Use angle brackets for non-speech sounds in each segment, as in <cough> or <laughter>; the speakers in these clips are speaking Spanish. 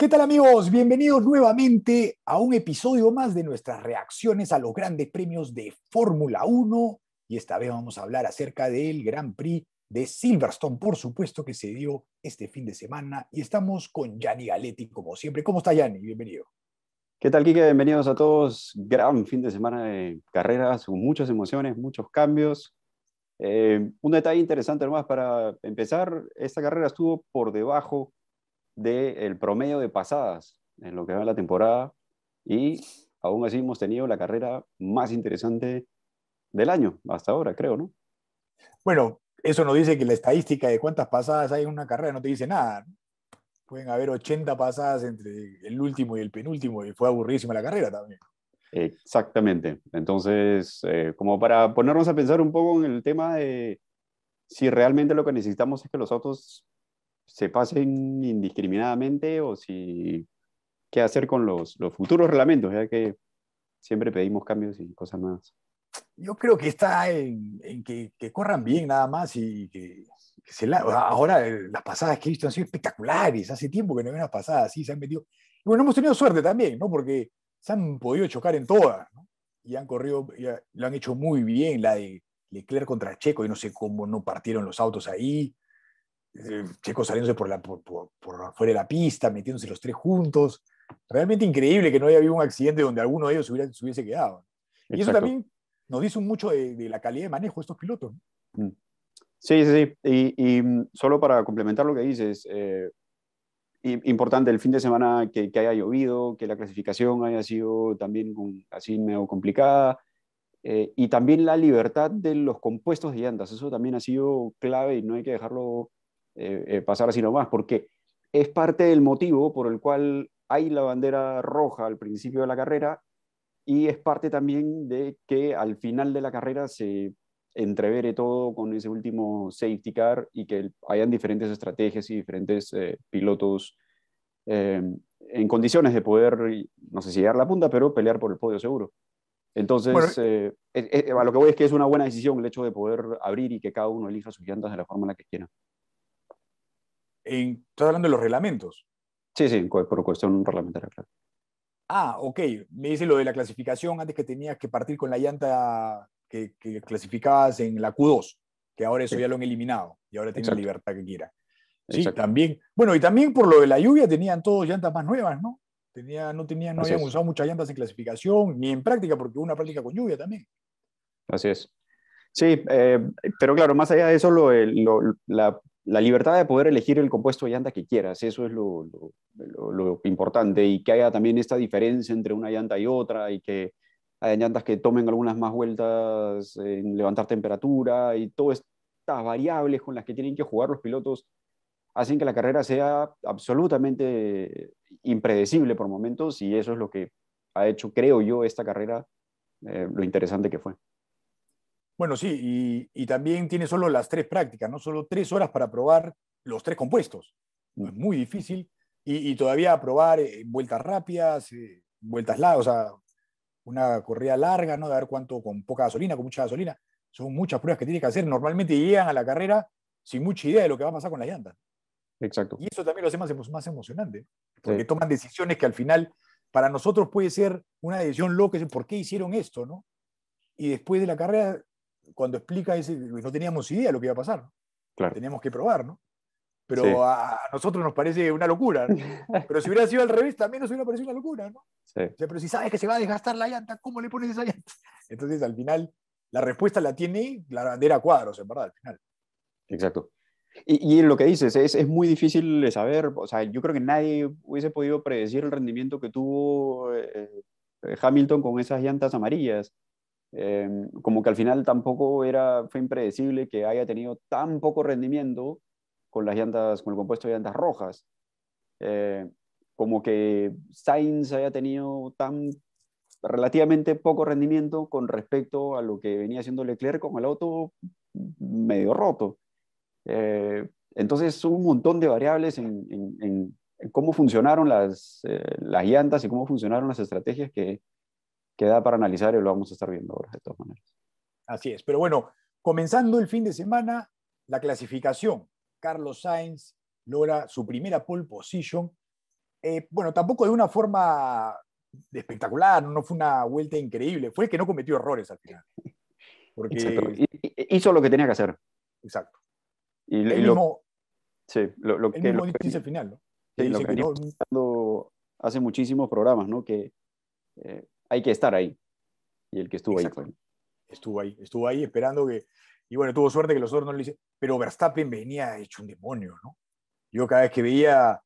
¿Qué tal amigos? Bienvenidos nuevamente a un episodio más de nuestras reacciones a los grandes premios de Fórmula 1 y esta vez vamos a hablar acerca del Gran Prix de Silverstone, por supuesto que se dio este fin de semana y estamos con Gianni Galetti como siempre. ¿Cómo está Gianni? Bienvenido. ¿Qué tal, Kike? Bienvenidos a todos. Gran fin de semana de carreras, con muchas emociones, muchos cambios. Eh, un detalle interesante nomás para empezar, esta carrera estuvo por debajo del promedio de pasadas en lo que va la temporada y aún así hemos tenido la carrera más interesante del año hasta ahora, creo, ¿no? Bueno, eso nos dice que la estadística de cuántas pasadas hay en una carrera no te dice nada. Pueden haber 80 pasadas entre el último y el penúltimo y fue aburridísima la carrera también. Exactamente. Entonces, eh, como para ponernos a pensar un poco en el tema de si realmente lo que necesitamos es que los autos se pasen indiscriminadamente o si qué hacer con los, los futuros reglamentos, ya que siempre pedimos cambios y cosas más. Yo creo que está en, que, que, corran bien nada más y que, se la, ahora eh, las pasadas que he visto han sido espectaculares, hace tiempo que no había unas pasadas así, se han metido. Y bueno, hemos tenido suerte también, ¿no? Porque se han podido chocar en todas, ¿no? Y han corrido, lo han hecho muy bien, la de Leclerc contra Checo, y no sé cómo no partieron los autos ahí. Eh, Checo saliéndose por, la, por, por, fuera de la pista, metiéndose los tres juntos. Realmente increíble que no haya habido un accidente donde alguno de ellos se, hubiera, se hubiese quedado. Y eso también nos dice mucho de, la calidad de manejo de estos pilotos. Mm. Sí, sí, sí. Y, y, mm, solo para complementar lo que dices, eh, importante el fin de semana que, que, haya llovido, que la clasificación haya sido también así medio complicada. Eh, y también la libertad de los compuestos de llantas, eso también ha sido clave y no hay que dejarlo eh, eh, pasar así nomás, porque es parte del motivo por el cual hay la bandera roja al principio de la carrera y es parte también de que al final de la carrera se entrevere todo con ese último safety car y que hayan diferentes estrategias y diferentes eh, pilotos en condiciones de poder, no sé si llegar a la punta, pero pelear por el podio seguro. Entonces, a lo que voy es que es una buena decisión el hecho de poder abrir y que cada uno elija sus llantas de la forma en la que quiera. Estás hablando de los reglamentos. Sí, sí, por cuestión reglamentaria, claro. Ah, ok. Me dice lo de la clasificación antes que tenías que partir con la llanta que, clasificabas en la Q2, que ahora eso ya lo han eliminado y ahora tienen la libertad que quiera. Sí, también. Bueno, y también por lo de la lluvia tenían todos llantas más nuevas, ¿no? Tenía, no tenían, no habían usado muchas llantas en clasificación ni en práctica, porque hubo una práctica con lluvia también. Así es. Sí, eh, pero claro, más allá de eso, lo, lo, la la libertad de poder elegir el compuesto de llanta que quieras, eso es lo, importante, y que haya también esta diferencia entre una llanta y otra, y que haya llantas que tomen algunas más vueltas en levantar temperatura, y todas estas variables con las que tienen que jugar los pilotos hacen que la carrera sea absolutamente impredecible por momentos, y eso es lo que ha hecho, creo yo, esta carrera eh, lo interesante que fue. Bueno, sí, y, también tiene solo las tres prácticas, no solo tres horas para probar los tres compuestos. Es muy difícil. Y, todavía probar eh, vueltas rápidas, eh, vueltas largas, o sea, una corrida larga, ¿no? De ver cuánto con poca gasolina, con mucha gasolina. Son muchas pruebas que tiene que hacer. Normalmente llegan a la carrera sin mucha idea de lo que va a pasar con la llanta. Exacto. Y eso también lo hace más, más emocionante, porque toman decisiones que al final para nosotros puede ser una decisión loca, ¿por qué hicieron esto? ¿no? Y después de la carrera cuando explica ese, no teníamos idea de lo que iba a pasar. Claro. Teníamos que probar, ¿no? Pero a nosotros nos parece una locura. <laughs> Pero si hubiera sido al revés, también nos hubiera parecido una locura, ¿no? Sí. pero si sabes que se va a desgastar la llanta, ¿cómo le pones esa llanta? <laughs> Entonces, al final, la respuesta la tiene la bandera a cuadros, en verdad, al final. Exacto. Y, y lo que dices, es, es, muy difícil de saber. O sea, yo creo que nadie hubiese podido predecir el rendimiento que tuvo eh, eh, Hamilton con esas llantas amarillas. Em, como que al final tampoco era, fue impredecible que haya tenido tan poco rendimiento con las llantas, con el compuesto de llantas rojas. Eh, como que Sainz haya tenido tan relativamente poco rendimiento con respecto a lo que venía haciendo Leclerc con el auto medio roto. Eh, entonces, un montón de variables en, en, cómo funcionaron las, eh, las llantas y cómo funcionaron las estrategias que, queda para analizar y lo vamos a estar viendo ahora, de todas maneras. Así es, pero bueno, comenzando el fin de semana, la clasificación. Carlos Sainz logra su primera pole position Eh, bueno, tampoco de una forma espectacular, no fue una vuelta increíble, fue el que no cometió errores al final. <laughs> Porque... Hizo lo que tenía que hacer. Exacto. Y, lo, sí, lo, lo que, lo dice al final, ¿no? Sí, lo que, no... hace muchísimos programas, ¿no? Que eh, hay que estar ahí. Y el que estuvo ahí fue. Estuvo ahí, estuvo ahí esperando que. Y bueno, tuvo suerte que los otros no le hicieron. Pero Verstappen venía hecho un demonio, ¿no? Yo cada vez que veía.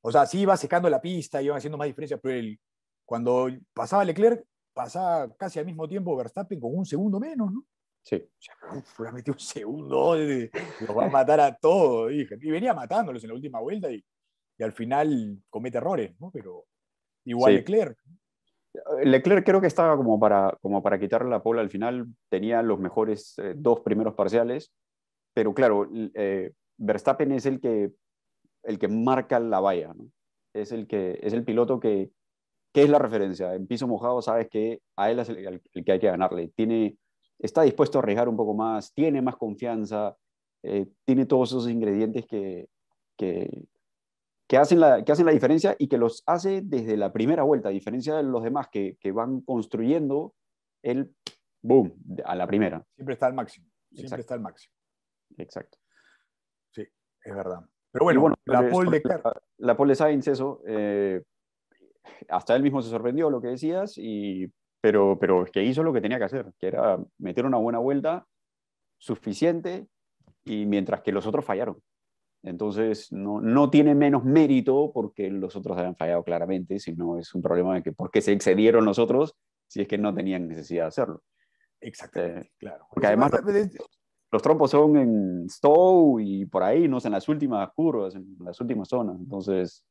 O sea, sí iba secando la pista, iban haciendo más diferencia, pero el, cuando pasaba Leclerc, pasaba casi al mismo tiempo Verstappen con un segundo menos, ¿no? Sí. O metió un segundo, los va a matar a todos. Y venía matándolos en la última vuelta y, y al final comete errores, ¿no? Pero igual Leclerc. Leclerc creo que estaba como para, como para quitarle la pola al final, tenía los mejores eh, dos primeros parciales, pero claro, eh, Verstappen es el que, el que marca la valla, es, el que, es el piloto que, que es la referencia. En piso mojado sabes que a él es el, que hay que ganarle. Tiene, está dispuesto a arriesgar un poco más, tiene más confianza, eh, tiene todos esos ingredientes que, que, que hacen, la, que hacen la diferencia y que los hace desde la primera vuelta, a diferencia de los demás que, que van construyendo el boom a la primera. Siempre está al máximo, siempre está al máximo. Exacto. Sí, es verdad. Pero bueno, la pole de La, la pole de Sainz, eso, eh, hasta él mismo se sorprendió lo que decías, y, pero, pero es que hizo lo que tenía que hacer, que era meter una buena vuelta suficiente, y mientras que los otros fallaron. Entonces, no, no, tiene menos mérito porque los otros hayan fallado claramente, sino es un problema de que por qué se excedieron los otros si es que no tenían necesidad de hacerlo. Exactamente, eh, claro. Porque además los, trompos son en Stowe y por ahí, no en las últimas curvas, en las últimas zonas. Entonces...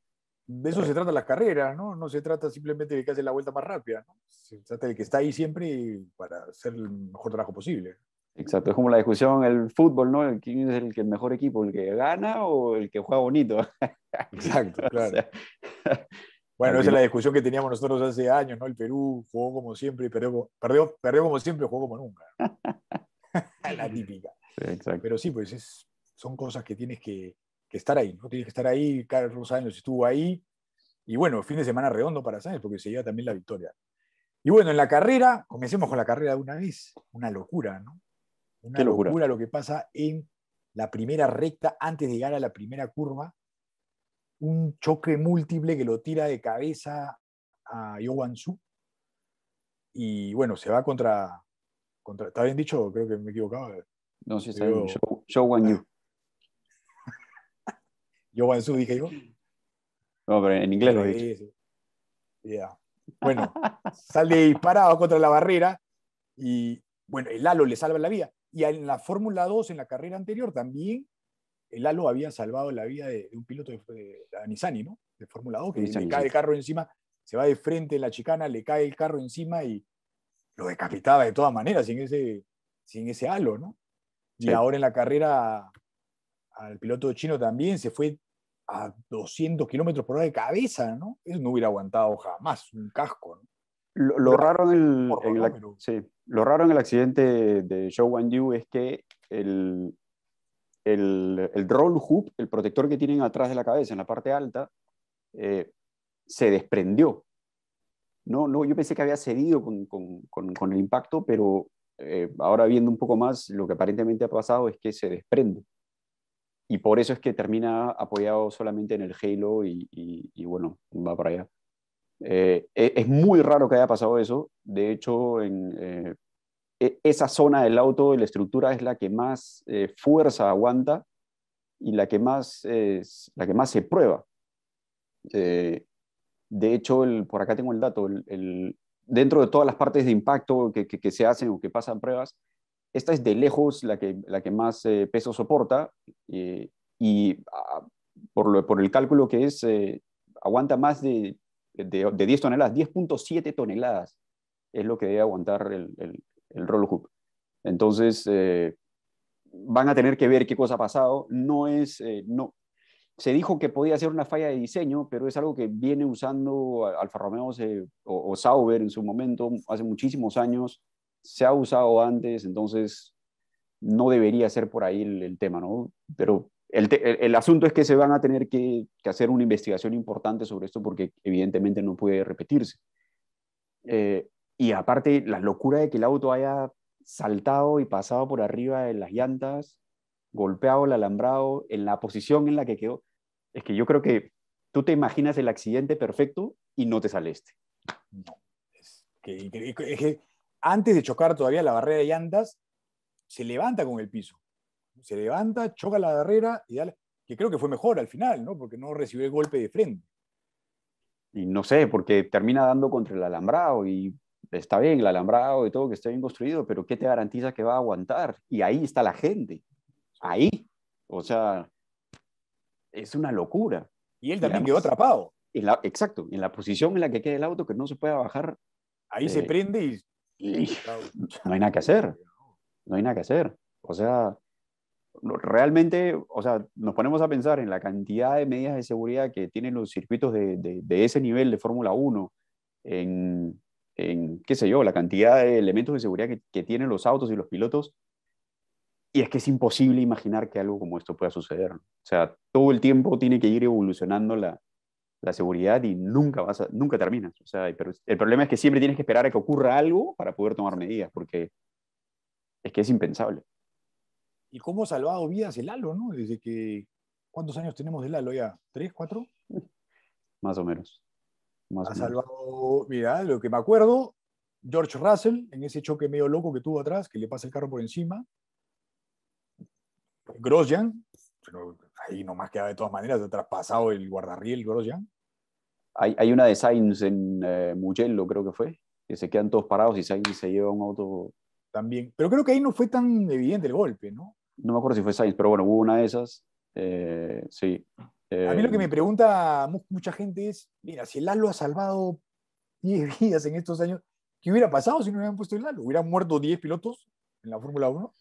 De eso se trata la carrera, ¿no? No se trata simplemente de que hace la vuelta más rápida, ¿no? Se trata de que está ahí siempre para hacer el mejor trabajo posible. Exacto, es como la discusión el fútbol, ¿no? ¿Quién es el, el mejor equipo? ¿El que gana o el que juega bonito? <laughs> Exacto, claro. <laughs> bueno, esa es la discusión que teníamos nosotros hace años, ¿no? El Perú jugó como siempre y perdió, perdió, perdió como siempre, jugó como nunca. <laughs> la típica. exacto. Pero sí, pues es, son cosas que tienes que, que, estar ahí, ¿no? Tienes que estar ahí, Carlos Sainz estuvo ahí, y bueno, fin de semana redondo para Sainz porque se lleva también la victoria. Y bueno, en la carrera, comencemos con la carrera de una vez, una locura, ¿no? Una locura. lo que pasa en la primera recta antes de llegar a la primera curva. Un choque múltiple que lo tira de cabeza a Yowan Su. Y bueno, se va contra, contra. ¿Está bien dicho? Creo que me he equivocado. No, sí, está bien. Yowan Yu. <laughs> Yowan Su, dije yo. No, pero en inglés lo he dicho. Bueno, sale disparado contra la barrera y bueno, el halo le salva la vida. Y en la Fórmula 2, en la carrera anterior, también el halo había salvado la vida de, un piloto de, de, Nisani, ¿no? De Fórmula 2, que le cae el carro encima, se va de frente en la chicana, le cae el carro encima y lo decapitaba de todas maneras sin ese, sin ese halo, ¿no? Y ahora en la carrera al piloto chino también se fue a 200 kilómetros por hora de cabeza, ¿no? Eso no hubiera aguantado jamás, un casco, ¿no? Lo, raro en el, sí, lo raro en el accidente de Zhou Wan es que el, el, el, roll hoop, el protector que tienen atrás de la cabeza en la parte alta, eh, se desprendió. No, no, yo pensé que había cedido con, con, con, el impacto, pero eh, ahora viendo un poco más, lo que aparentemente ha pasado es que se desprende. Y por eso es que termina apoyado solamente en el halo y, y, y bueno, va para allá. Eh, e, es muy raro que haya pasado eso. De hecho, en eh, e, esa zona del auto, la estructura es la que más eh, fuerza aguanta y la que más, la que más se prueba. de hecho, el, por acá tengo el dato, el, dentro de todas las partes de impacto que, que, se hacen o que pasan pruebas, esta es de lejos la que, la que más peso soporta y ah, por, lo, por el cálculo que es, aguanta más de de, 10 toneladas, 10.7 toneladas es lo que debe aguantar el, el, roll hoop. Entonces, eh, van a tener que ver qué cosa ha pasado. No es, eh, no, se dijo que podía ser una falla de diseño, pero es algo que viene usando Alfa Romeo o, o, Sauber en su momento, hace muchísimos años, se ha usado antes, entonces no debería ser por ahí el, tema, ¿no? Pero el, asunto es que se van a tener que, hacer una investigación importante sobre esto porque evidentemente no puede repetirse. Eh, y aparte, la locura de que el auto haya saltado y pasado por arriba de las llantas, golpeado el alambrado, en la posición en la que quedó, es que yo creo que tú te imaginas el accidente perfecto y no te sale este. No, es que, antes de chocar todavía la barrera de llantas, se levanta con el piso. Se levanta, choca la barrera y dale, que creo que fue mejor al final, ¿no? Porque no recibió el golpe de frente. Y no sé, porque termina dando contra el alambrado y está bien el alambrado y todo que esté bien construido, pero ¿qué te garantiza que va a aguantar? Y ahí está la gente, ahí. O sea, es una locura. Y él también quedó atrapado. En la, exacto, en la posición en la que queda el auto, que no se puede bajar. Ahí se eh, prende y... <laughs> No hay nada que hacer. No hay nada que hacer. O sea, realmente, o sea, nos ponemos a pensar en la cantidad de medidas de seguridad que tienen los circuitos de, de ese nivel de Fórmula 1, en, en, qué sé yo, la cantidad de elementos de seguridad que, tienen los autos y los pilotos. Y es que es imposible imaginar que algo como esto pueda suceder. O sea, todo el tiempo tiene que ir evolucionando la, la seguridad y nunca, vas a, nunca terminas. O sea, pero el problema es que siempre tienes que esperar a que ocurra algo para poder tomar medidas, porque es que es impensable. ¿Y cómo ha salvado vidas el Lalo, no? Desde que... ¿Cuántos años tenemos de Lalo ya? ¿Tres, cuatro? Más o menos ha salvado, mira, lo que me acuerdo, George Russell, en ese choque medio loco que tuvo atrás, que le pasa el carro por encima. Grosjean, pero ahí nomás queda de todas maneras, traspasado el guardarriel Grosjean. Hay, hay una de Sainz en eh, Mugello, creo que fue, que se quedan todos parados y Sainz se lleva un auto. También, pero creo que ahí no fue tan evidente el golpe, ¿no? No me acuerdo si fue Sainz, pero bueno, hubo una de esas. Eh, sí, a mí lo que me eh, pregunta mucha gente es, mira, si el Lalo ha salvado 10 <laughs> vidas en estos años, ¿qué hubiera pasado si no hubieran puesto el Lalo? ¿Hubieran muerto 10 pilotos en la Fórmula 1?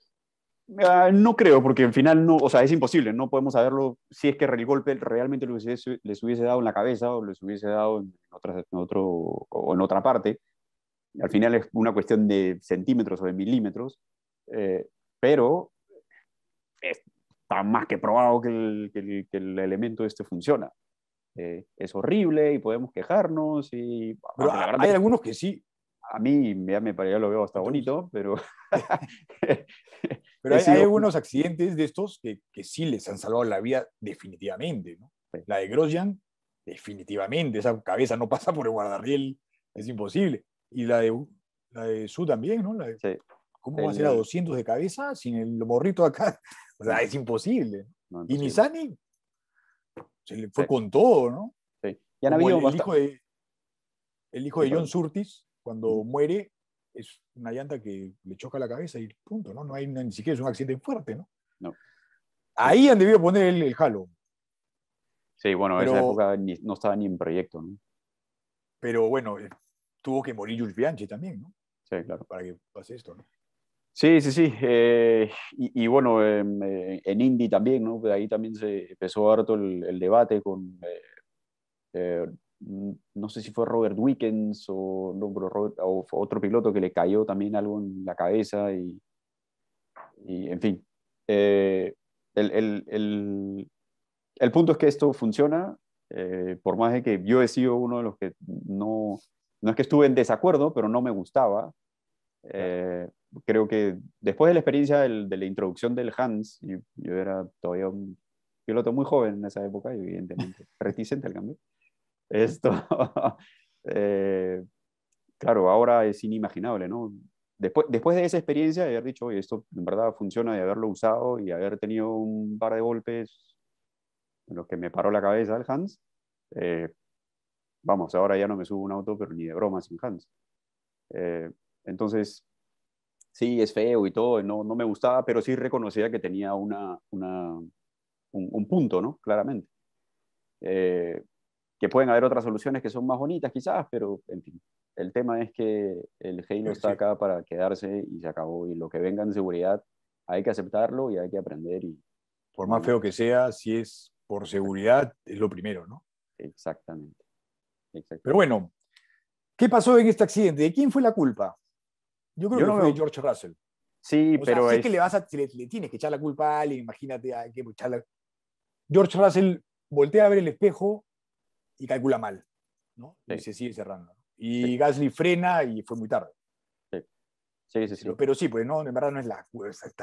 Ah, no creo, porque al final no, o sea, es imposible, no podemos saberlo si es que el golpe realmente les hubiese, dado en la cabeza o les hubiese dado en, otra, otro, o en otra parte. Al final es una cuestión de centímetros o de milímetros, eh, pero más que probado que el, que el, elemento este funciona. Eh, es horrible y podemos quejarnos y... hay algunos que sí. A mí ya me ya lo veo hasta bonito, pero... <laughs> pero <laughs> hay, algunos accidentes de estos que, que, sí les han salvado la vida definitivamente. ¿no? La de Grosjean, definitivamente, esa cabeza no pasa por el guardarriel, es imposible. Y la de, la de Su también, ¿no? La de, ¿Cómo va a ser a 200 de cabeza sin el morrito acá? <laughs> O sea, es imposible. y Nisani se le fue con todo, ¿no? Sí. Ya han habido el, hijo de, el hijo de John Surtis, cuando muere, es una llanta que le choca la cabeza y punto, ¿no? No hay ni siquiera es un accidente fuerte, ¿no? No. Ahí han debido poner el, el halo. Sí, bueno, en esa época no estaba ni en proyecto, ¿no? Pero bueno, eh, tuvo que morir Jules Bianchi también, ¿no? Sí, claro. Para que pase esto, ¿no? Sí, sí, sí. Eh, y, bueno, em, eh, en Indy también, ¿no? Ahí también se empezó harto el, el debate con, eh, no sé si fue Robert Wickens o, o, otro piloto que le cayó también algo en la cabeza y, y en fin. el, el, el, el, punto es que esto funciona, por más de que yo he sido uno de los que no, no es que estuve en desacuerdo, pero no me gustaba. Eh, creo que después de la experiencia de la introducción del Hans, yo, yo, era todavía un piloto muy joven en esa época, evidentemente <laughs> reticente al cambio. Esto, <laughs> eh, claro, ahora es inimaginable, ¿no? Después, después de esa experiencia, de haber dicho, oye, esto en verdad funciona, de haberlo usado y haber tenido un par de golpes en los que me paró la cabeza el Hans, eh, vamos, ahora ya no me subo un auto, pero ni de broma sin Hans. Eh, entonces, sí, es feo y todo, no, no me gustaba, pero sí reconocía que tenía una, una un, punto, ¿no? Claramente. Eh, que pueden haber otras soluciones que son más bonitas quizás, pero en fin, el tema es que el Halo está acá para quedarse y se acabó, y lo que venga en seguridad hay que aceptarlo y hay que aprender. Y, por más feo que sea, si es por seguridad, es lo primero, ¿no? Exactamente. Exactamente. Pero bueno, ¿qué pasó en este accidente? ¿De quién fue la culpa? Yo creo que fue de George Russell. Sí, pero es... que le, vas a, le, tienes que echar la culpa a alguien, imagínate, hay que. George Russell voltea a ver el espejo y calcula mal, ¿no? Y se sigue cerrando. Y Gasly frena y fue muy tarde. Sí, sí, sí. Pero, sí, pues no, en verdad no es la.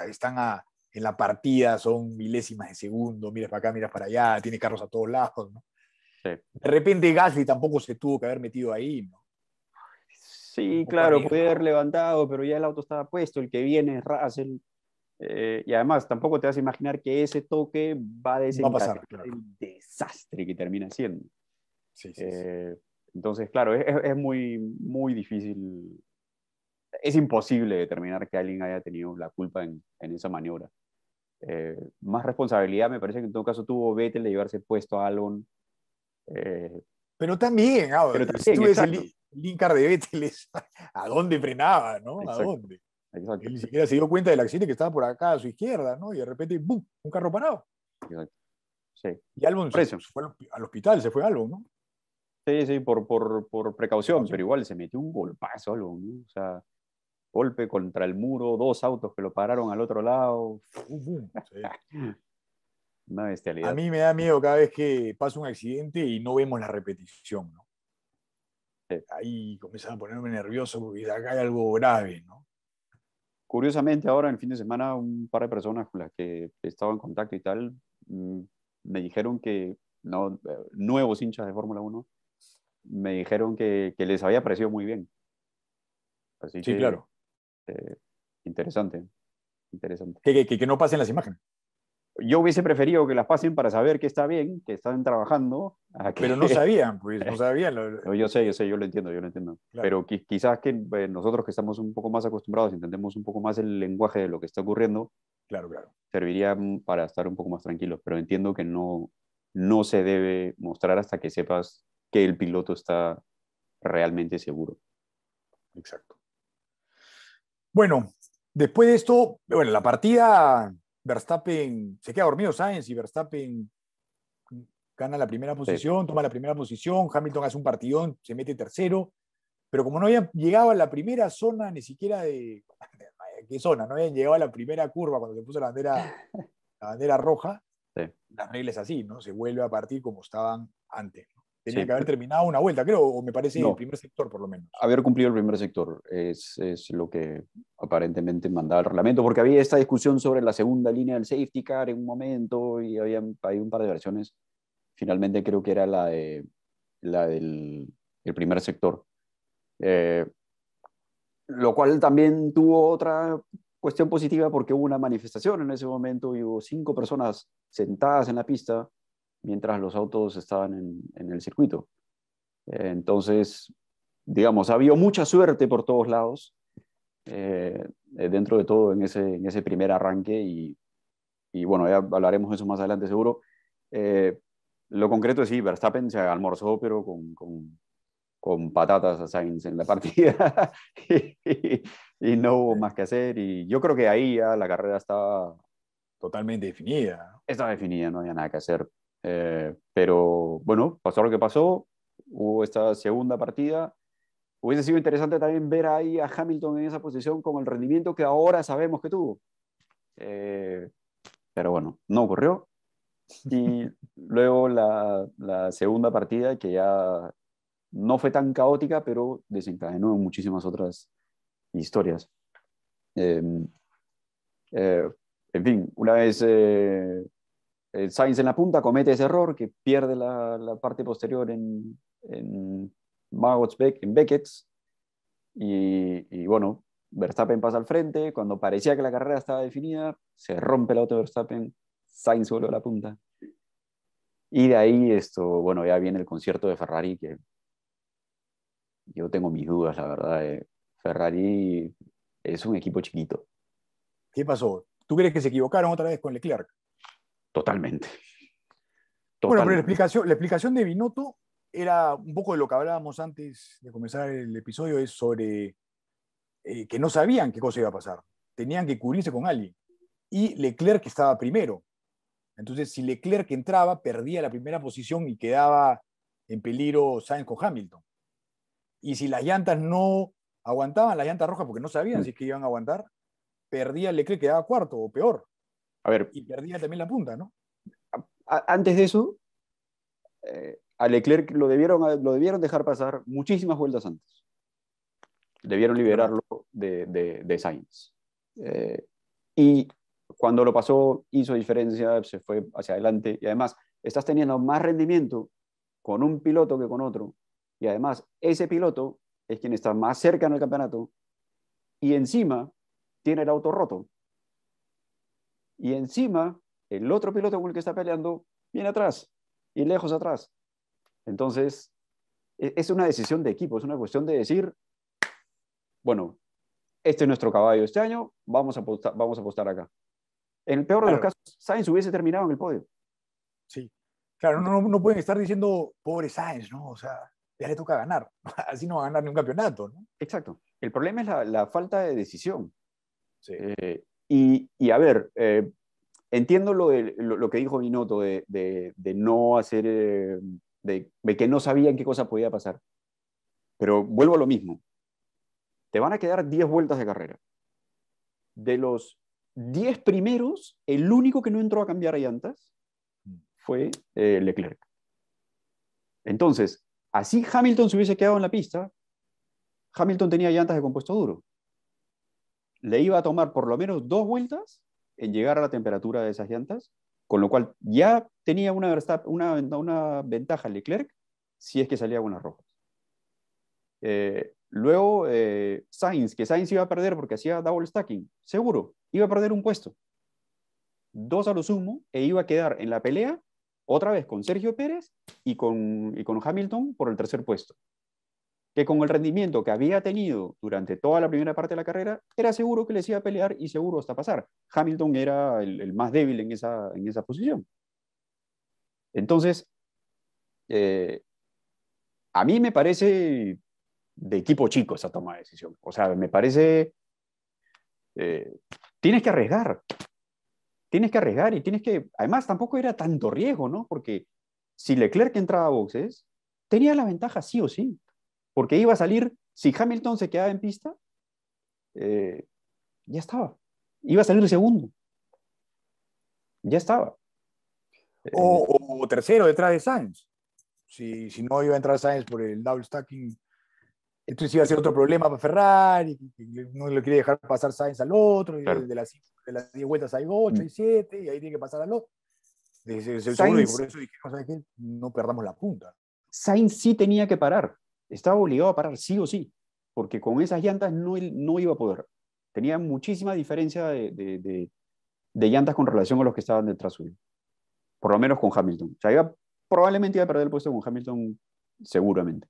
Están en la partida, son milésimas de segundo, miras para acá, miras para allá, tiene carros a todos lados, ¿no? De repente Gasly tampoco se tuvo que haber metido ahí, ¿no? Sí, claro, puede haber levantado, pero ya el auto estaba puesto, el que viene es Russell. Eh, y además, tampoco te vas a imaginar que ese toque va a desencadenar el desastre que termina siendo. Sí, sí, eh, entonces, claro, es, es, muy, muy difícil. Es imposible determinar que alguien haya tenido la culpa en, en esa maniobra. Eh, más responsabilidad me parece que en todo caso tuvo Vettel de llevarse puesto a Albon. pero también, ah, pero también, tú ves el, Linkar de Vettel, <laughs> ¿a dónde frenaba, no? ¿A dónde? Exacto. Él ni siquiera se dio cuenta del accidente que estaba por acá a su izquierda, ¿no? Y de repente, ¡bum! Un carro parado. Exacto. Sí. Y Albon se, fue al hospital, se fue Albon, ¿no? Sí, sí, por, por, por precaución, pero igual se metió un golpazo Albon, ¿no? O sea, golpe contra el muro, dos autos que lo pararon al otro lado. Sí. <laughs> Una bestialidad. A mí me da miedo cada vez que pasa un accidente y no vemos la repetición, ¿no? Ahí comienzan a ponerme nervioso porque acá hay algo grave, ¿no? Curiosamente, ahora en el fin de semana, un par de personas con las que he estado en contacto y tal, mm, me dijeron que, no, eh, nuevos hinchas de Fórmula 1, me dijeron que, que, les había parecido muy bien. Así sí, claro. Eh, interesante, interesante. Que, que, que, no pasen las imágenes. Yo hubiese preferido que las pasen para saber que está bien, que están trabajando. Pero no <laughs> sabían, pues, no sabían. yo sé, yo sé, yo lo entiendo, yo lo entiendo. Pero quizás que eh, nosotros que estamos un poco más acostumbrados, entendemos un poco más el lenguaje de lo que está ocurriendo, claro, claro. serviría para estar un poco más tranquilos. Pero entiendo que no, no se debe mostrar hasta que sepas que el piloto está realmente seguro. Exacto. Bueno, después de esto, bueno, la partida Verstappen se queda dormido Sainz y Verstappen gana la primera posición, toma la primera posición, Hamilton hace un partidón, se mete tercero, pero como no habían llegado a la primera zona, ni siquiera de... <laughs> ¿Qué zona? No habían llegado a la primera curva cuando se puso la bandera, <laughs> la bandera roja. Las reglas así, ¿no? Se vuelve a partir como estaban antes. Tenía que haber terminado una vuelta, creo, o me parece el primer sector por lo menos. Haber cumplido el primer sector es, es, lo que aparentemente mandaba el reglamento, porque había esta discusión sobre la segunda línea del safety car en un momento y había hay un par de versiones. Finalmente creo que era la, de, la del el primer sector. Eh, lo cual también tuvo otra cuestión positiva porque hubo una manifestación en ese momento y hubo cinco personas sentadas en la pista mientras los autos estaban en, el circuito. entonces, digamos, había mucha suerte por todos lados, eh, dentro de todo en ese, en ese primer arranque y, y, bueno, ya hablaremos de eso más adelante seguro. Eh, lo concreto es sí, Verstappen se almorzó, pero con, con, con patatas a Sainz en la <laughs> partida y, y, no hubo más que hacer. Y yo creo que ahí ya la carrera estaba totalmente definida. Estaba definida, no había nada que hacer. Eh, pero bueno, pasó lo que pasó, hubo esta segunda partida. Hubiese sido interesante también ver ahí a Hamilton en esa posición con el rendimiento que ahora sabemos que tuvo. Eh, pero bueno, no ocurrió. Y <laughs> luego la, la, segunda partida, que ya no fue tan caótica, pero desencadenó muchísimas otras historias. Em, eh, en fin, una vez el Sainz en la punta comete ese error que pierde la, parte posterior en, en Beck, en Beckett. Y, bueno, Verstappen pasa al frente. Cuando parecía que la carrera estaba definida, se rompe el auto de Verstappen, Sainz vuelve a la punta. Y de ahí, esto, bueno, ya viene el concierto de Ferrari, que yo tengo mis dudas, la verdad. Eh. Ferrari es un equipo chiquito. ¿Qué pasó? ¿Tú crees que se equivocaron otra vez con Leclerc? Totalmente. Bueno, pero la explicación, la explicación de Binotto era un poco de lo que hablábamos antes de comenzar el episodio, es sobre eh, que no sabían qué cosa iba a pasar. Tenían que cubrirse con alguien. Y Leclerc estaba primero. Entonces, si Leclerc entraba, perdía la primera posición y quedaba en peligro Sainz con Hamilton. Y si las llantas no aguantaban, las llantas rojas, porque no sabían si es que iban a aguantar, perdía Leclerc, quedaba cuarto o peor. A ver. Y perdía también la punta, ¿no? antes de eso, eh, a Leclerc lo debieron, lo debieron dejar pasar muchísimas vueltas antes. Debieron liberarlo de, de, de Sainz. Eh, y cuando lo pasó, hizo diferencia, se fue hacia adelante. Y además, estás teniendo más rendimiento con un piloto que con otro. Y además, ese piloto es quien está más cerca en el campeonato. Y encima, tiene el auto roto. Y encima, el otro piloto con el que está peleando viene atrás y lejos atrás. Entonces, e, es una decisión de equipo, es una cuestión de decir, bueno, este es nuestro caballo este año, vamos a apostar, vamos a apostar acá. En el peor de los casos, Sainz hubiese terminado en el podio. Sí, claro, no, no, pueden estar diciendo, pobre Sainz, ¿no? O sea, ya le toca ganar, <laughs> así no va a ganar ni un campeonato, ¿no? Exacto. El problema es la, la falta de decisión. Sí. Eh, y, a ver, eh, entiendo lo, de, lo, que dijo Binotto de, de, de no hacer, eh, de, que no sabían qué cosa podía pasar. Pero vuelvo a lo mismo. Te van a quedar 10 vueltas de carrera. De los 10 primeros, el único que no entró a cambiar llantas fue eh, Leclerc. Entonces, así Hamilton se hubiese quedado en la pista, Hamilton tenía llantas de compuesto duro. Le iba a tomar por lo menos dos vueltas en llegar a la temperatura de esas llantas, con lo cual ya tenía una, una, una ventaja Leclerc si es que salía con las rojas. Eh, luego, eh, Sainz, que Sainz iba a perder porque hacía double stacking, seguro, iba a perder un puesto. Dos a lo sumo, e iba a quedar en la pelea otra vez con Sergio Pérez y con, y con Hamilton por el tercer puesto que con el rendimiento que había tenido durante toda la primera parte de la carrera, era seguro que les iba a pelear y seguro hasta pasar. Hamilton era el, más débil en esa, en esa posición. Entonces, eh, a mí me parece de equipo chico esa toma de decisión. O sea, me parece... Eh, tienes que arriesgar. Tienes que arriesgar y tienes que... Además, tampoco era tanto riesgo, ¿no? Porque si Leclerc entraba a boxes, tenía la ventaja sí o sí porque iba a salir, si Hamilton se quedaba en pista, eh, ya estaba. Iba a salir segundo. Ya estaba. O, tercero detrás de Sainz. Si, si, no iba a entrar Sainz por el double stacking, entonces iba a ser otro problema para Ferrari, no le quiere dejar pasar Sainz al otro, y de, las, 10 vueltas hay 8 y 7, mm. y ahí tiene que pasar al otro. Segundo, y por eso dijimos, No perdamos la punta. Sainz sí tenía que parar estaba obligado a parar sí o sí, porque con esas llantas no, no iba a poder. Tenía muchísima diferencia de, de, de, llantas con relación a los que estaban detrás suyo. Por lo menos con Hamilton. O sea, iba, probablemente iba a perder el puesto con Hamilton, seguramente.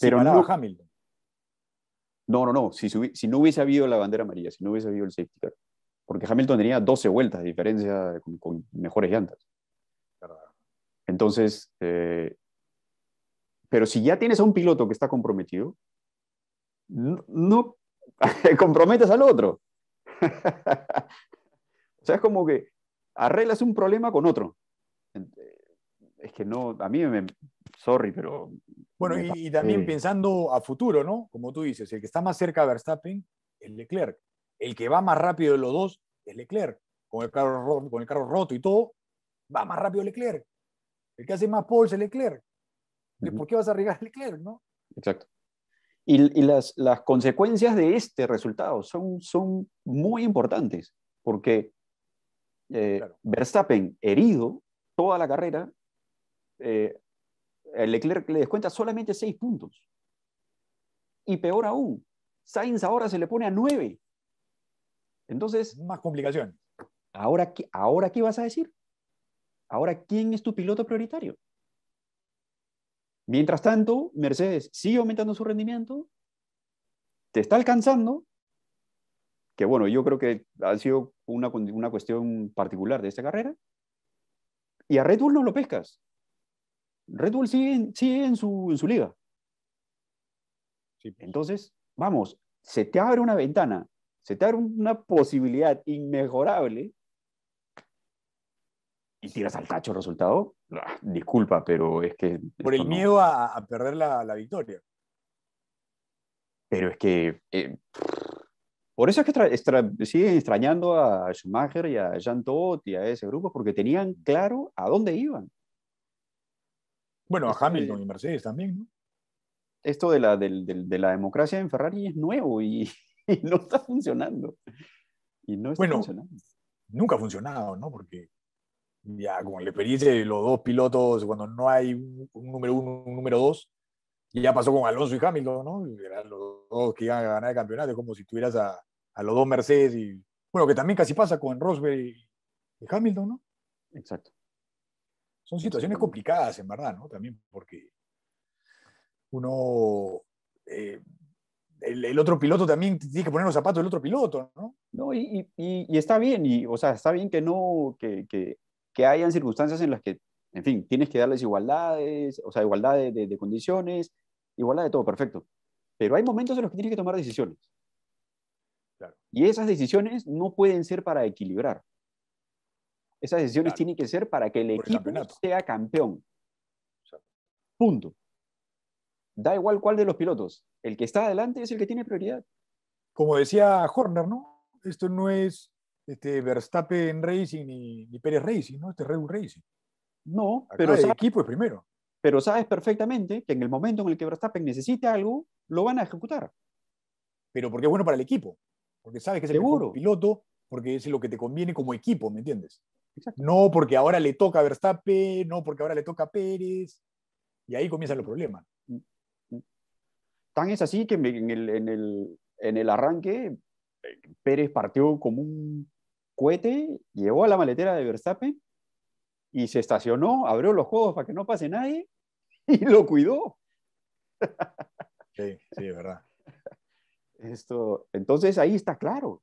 Pero no Hamilton. No, no, no. Si, si, no hubiese habido la bandera amarilla, si no hubiese habido el safety car. Porque Hamilton tenía 12 vueltas de diferencia con, con mejores llantas. Entonces, eh, pero si ya tienes a un piloto que está comprometido, no, <laughs> comprometas al otro. <laughs> o sea, es como que arreglas un problema con otro. Es que no, a mí me, sorry, pero... Bueno, y, también pensando a futuro, ¿no? Como tú dices, el que está más cerca de Verstappen es Leclerc. El que va más rápido de los dos es Leclerc. Con el carro, con el carro roto y todo, va más rápido Leclerc. El que hace más pole es Leclerc. ¿Por qué vas a arriesgar Leclerc, no? Exacto. Y, las, las, consecuencias de este resultado son, son muy importantes, porque eh, Verstappen, herido toda la carrera, eh, Leclerc le descuenta solamente seis puntos. Y peor aún, Sainz ahora se le pone a nueve. Entonces. Más complicación. Ahora, ¿Ahora qué vas a decir? Ahora, ¿quién es tu piloto prioritario? Mientras tanto, Mercedes sigue aumentando su rendimiento, te está alcanzando, que bueno, yo creo que ha sido una, una cuestión particular de esta carrera, y a Red Bull no lo pescas. Red Bull sigue, sigue en, su, en su liga. Entonces, vamos, se te abre una ventana, se te abre una posibilidad inmejorable y tiras al tacho el resultado, ah, disculpa, pero es que... Por el miedo a, perder la, victoria. Pero es que... Eh, Por eso es que extra, siguen extrañando a Schumacher y a Jean Todt y a ese grupo, porque tenían claro a dónde iban. Bueno, a Hamilton y Mercedes también, ¿no? Esto de la, de, la democracia en Ferrari es nuevo y, <laughs> no está funcionando. Y no está funcionando. Nunca ha funcionado, ¿no? Porque ya con la experiencia de los dos pilotos, cuando no hay un, número uno, un número dos, y ya pasó con Alonso y Hamilton, ¿no? Eran los dos que iban a ganar el campeonato, es como si tuvieras a, a, los dos Mercedes y, bueno, que también casi pasa con Rosberg y, Hamilton, ¿no? Exacto. Son situaciones complicadas, en verdad, ¿no? También porque uno, eh, el, otro piloto también tiene que poner los zapatos del otro piloto, ¿no? No, y, y, y está bien, y, o sea, está bien que no, que, que, que hayan circunstancias en las que, en fin, tienes que darles igualdades, o sea, igualdad de, de, de condiciones, igualdad de todo, perfecto. Pero hay momentos en los que tienes que tomar decisiones. Y esas decisiones no pueden ser para equilibrar. Esas decisiones tienen que ser para que el equipo sea campeón. Punto. Da igual cuál de los pilotos. El que está adelante es el que tiene prioridad. Como decía Horner, ¿no? Esto no es este, Verstappen Racing ni, ni Pérez Racing, ¿no? Este Red Bull Racing. No, pero el equipo es primero pero sabes perfectamente que en el momento en el que Verstappen necesite algo, lo van a ejecutar. Pero porque es bueno para el equipo, porque sabes que es el mejor piloto, porque es lo que te conviene como equipo, ¿me entiendes? No porque ahora le toca a Verstappen, no porque ahora le toca a Pérez, y ahí comienzan los problemas. Mm, mm. Tan es así que en el, en el, en el arranque Pérez partió como un cohete, llegó a la maletera de Verstappen y se estacionó, abrió los juegos para que no pase nadie <laughs> y lo cuidó. Sí, sí, es verdad. Esto, entonces ahí está claro.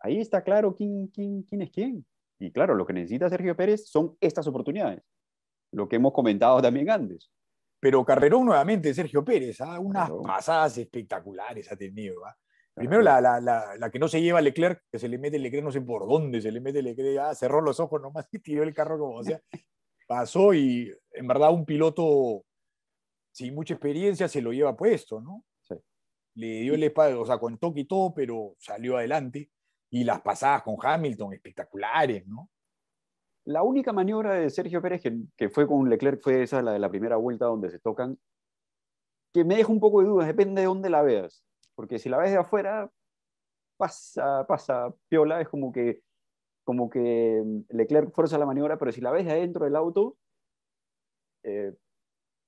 Ahí está claro quién, quién, quién es quién. Y claro, lo que necesita Sergio Pérez son estas oportunidades. Lo que hemos comentado también antes. Pero carrerón nuevamente Sergio Pérez, ¿ah? unas pasadas espectaculares ha tenido. ¿ah? Primero la, la, la, que no se lleva Leclerc, que se le mete Leclerc no sé por dónde, se le mete Leclerc, ah, cerró los ojos nomás y tiró el carro como sea. Pasó y en verdad un piloto sin mucha experiencia se lo lleva puesto, ¿no? Sí. Le dio el espalda, o sea, con toque y todo, pero salió adelante. Y las pasadas con Hamilton, espectaculares, ¿no? La única maniobra de Sergio Pérez que, que fue con Leclerc fue esa, la de la primera vuelta donde se tocan, que me deja un poco de dudas, depende de dónde la veas porque si la ves de afuera, pasa, pasa piola, es como que, como que Leclerc fuerza la maniobra, pero si la ves de adentro del auto, eh,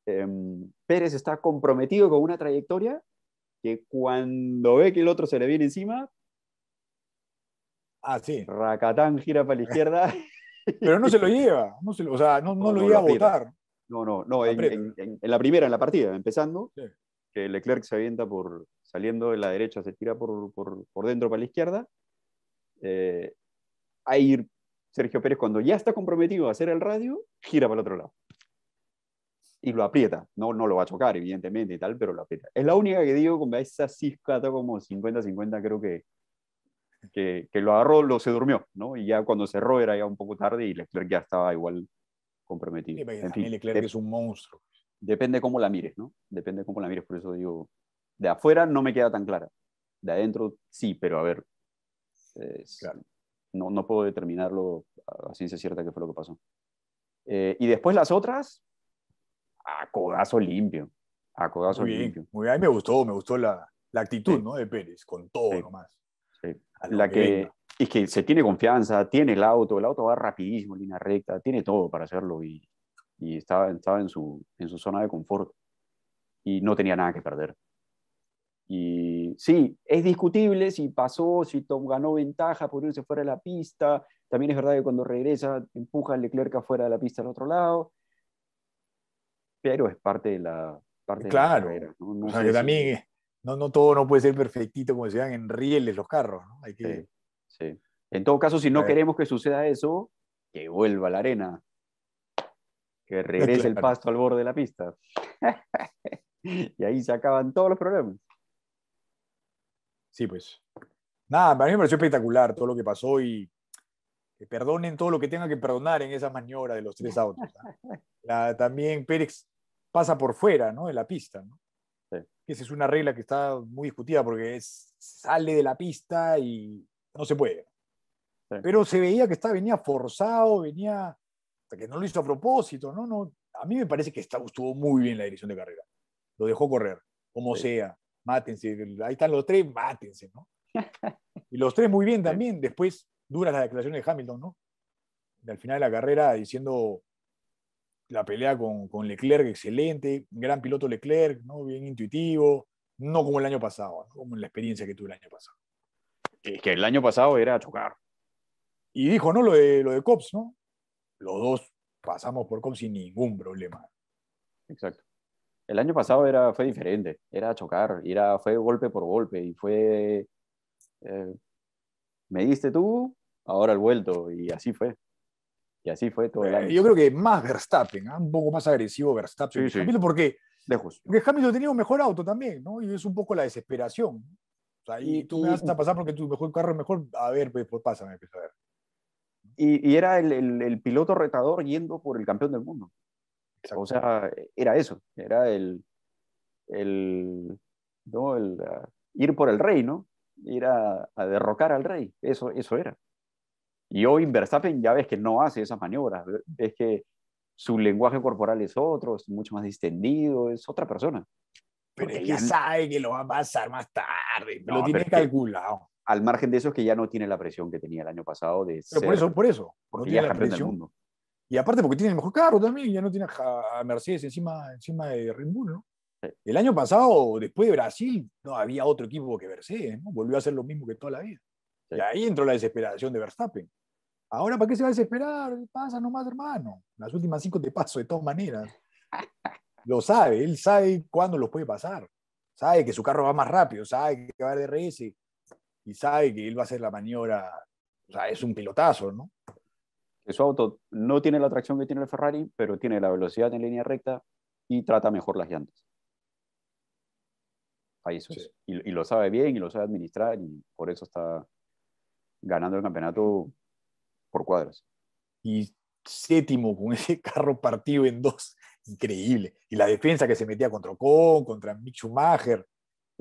em, Pérez está comprometido con una trayectoria que cuando ve que el otro se le viene encima, ah, sí. Racatán gira para la izquierda. <laughs> Pero no se lo lleva, no o sea, no, no, lo lleva a votar. No, no, no, en, la primera, en la partida, empezando, que Leclerc se avienta por, saliendo de la derecha, se tira por, por, por dentro para la izquierda. Eh, ahí Sergio Pérez, cuando ya está comprometido a hacer el radio, gira para el otro lado. Y lo aprieta. No, no lo va a chocar, evidentemente, y tal, pero lo aprieta. Es la única que digo, con esa cisca, como 50-50, creo que, que, que, lo agarró, lo se durmió, ¿no? Y ya cuando cerró era ya un poco tarde y Leclerc ya estaba igual comprometido. en fin, Leclerc es un monstruo. Depende cómo la mires, ¿no? Depende cómo la mires, por eso digo, de afuera no me queda tan clara. De adentro sí, pero a ver, no, no, puedo determinarlo a ciencia cierta qué fue lo que pasó. Eh, y después las otras, a codazo limpio. A codazo muy limpio. Muy bien, me gustó, me gustó la, la actitud ¿no? de Pérez, con todo nomás. La que, y que se tiene confianza, tiene el auto, el auto va rapidísimo, línea recta, tiene todo para hacerlo y, y estaba, estaba en, su, en su zona de confort y no tenía nada que perder. Y sí, es discutible si pasó, si Tom ganó ventaja por irse fuera de la pista. También es verdad que cuando regresa empuja a Leclerc afuera de la pista al otro lado. Pero es parte de la, parte claro. ¿no? o sea, que también no, no todo no puede ser perfectito como decían en rieles los carros. ¿no? Hay que... sí, En todo caso, si no queremos que suceda eso, que vuelva la arena. Que regrese el pasto al borde de la pista. <laughs> y ahí se acaban todos los problemas sí, pues. Nada, a mí me pareció espectacular todo lo que pasó y que perdonen todo lo que tenga que perdonar en esa maniobra de los tres <laughs> autos. también Pérez pasa por fuera, ¿no? De la pista, ¿no? esa es una regla que está muy discutida porque es, sale de la pista y no se puede. Pero se veía que estaba, venía forzado, venía, que no lo hizo a propósito, ¿no? no a mí me parece que estuvo muy bien la dirección de carrera. Lo dejó correr, como sea, mátense, ahí están los tres, mátense, ¿no? <laughs> Y los tres muy bien también. Después, duras las declaraciones de Hamilton, ¿no? Al final de la carrera diciendo la pelea con, con, Leclerc, excelente, gran piloto Leclerc, ¿no? bien intuitivo, no como el año pasado, como en la experiencia que tuve el año pasado. Es que el año pasado era chocar. Y dijo, ¿no? Lo de, lo de Cops, ¿no? Los dos pasamos por Cops sin ningún problema. Exacto. El año pasado era, fue diferente, era chocar, era, fue golpe por golpe y fue, eh, me diste tú, ahora el vuelto, y así fue. Y así fue todo el eh, año. Yo creo que más Verstappen, ¿ah? un poco más agresivo Verstappen. Sí, sí. porque, Lejos. porque Hamilton tenía un mejor auto también, ¿no? Y es un poco la desesperación. O sea, y, tú me vas a pasar porque tu mejor carro es mejor. A ver, pues, pues pásame, a ver. Y, y era el, el, el, piloto retador yendo por el campeón del mundo. Exacto. O sea, era eso, era el, el, ¿no? el uh, ir por el rey, ¿no? Ir a, a derrocar al rey, eso, eso era. Y hoy Verstappen ya ves que no hace esas maniobras, ves que su lenguaje corporal es otro, es mucho más distendido, es otra persona. Pero es que ya sabe que lo va a pasar más tarde, no, lo tiene calculado. Al margen de eso es que ya no tiene la presión que tenía el año pasado de Pero ser, por eso, por eso. porque no tiene la campeón del presión. mundo. Y aparte porque tiene el mejor carro también, ya no tiene a Mercedes encima, encima de Red Bull, ¿no? Sí. El año pasado, después de Brasil, no había otro equipo que Mercedes, ¿no? Volvió a hacer lo mismo que toda la vida. Sí. Y ahí entró la desesperación de Verstappen. Ahora, ¿para qué se va a desesperar? Pasa nomás, hermano. Las últimas cinco te paso de todas maneras. <laughs> Lo sabe, él sabe cuándo los puede pasar. Sabe que su carro va más rápido, sabe que va a DRS y sabe que él va a hacer la maniobra. O sea, es un pilotazo, ¿no? Su auto no tiene la tracción que tiene el Ferrari, pero tiene la velocidad en línea recta y trata mejor las llantas. Ahí eso Sí. es. Y, y lo sabe bien y lo sabe administrar y por eso está ganando el campeonato por cuadras. y séptimo con <laughs> ese carro partido en dos, increíble. Y la defensa que se metía contra Ocon, contra Mick Schumacher,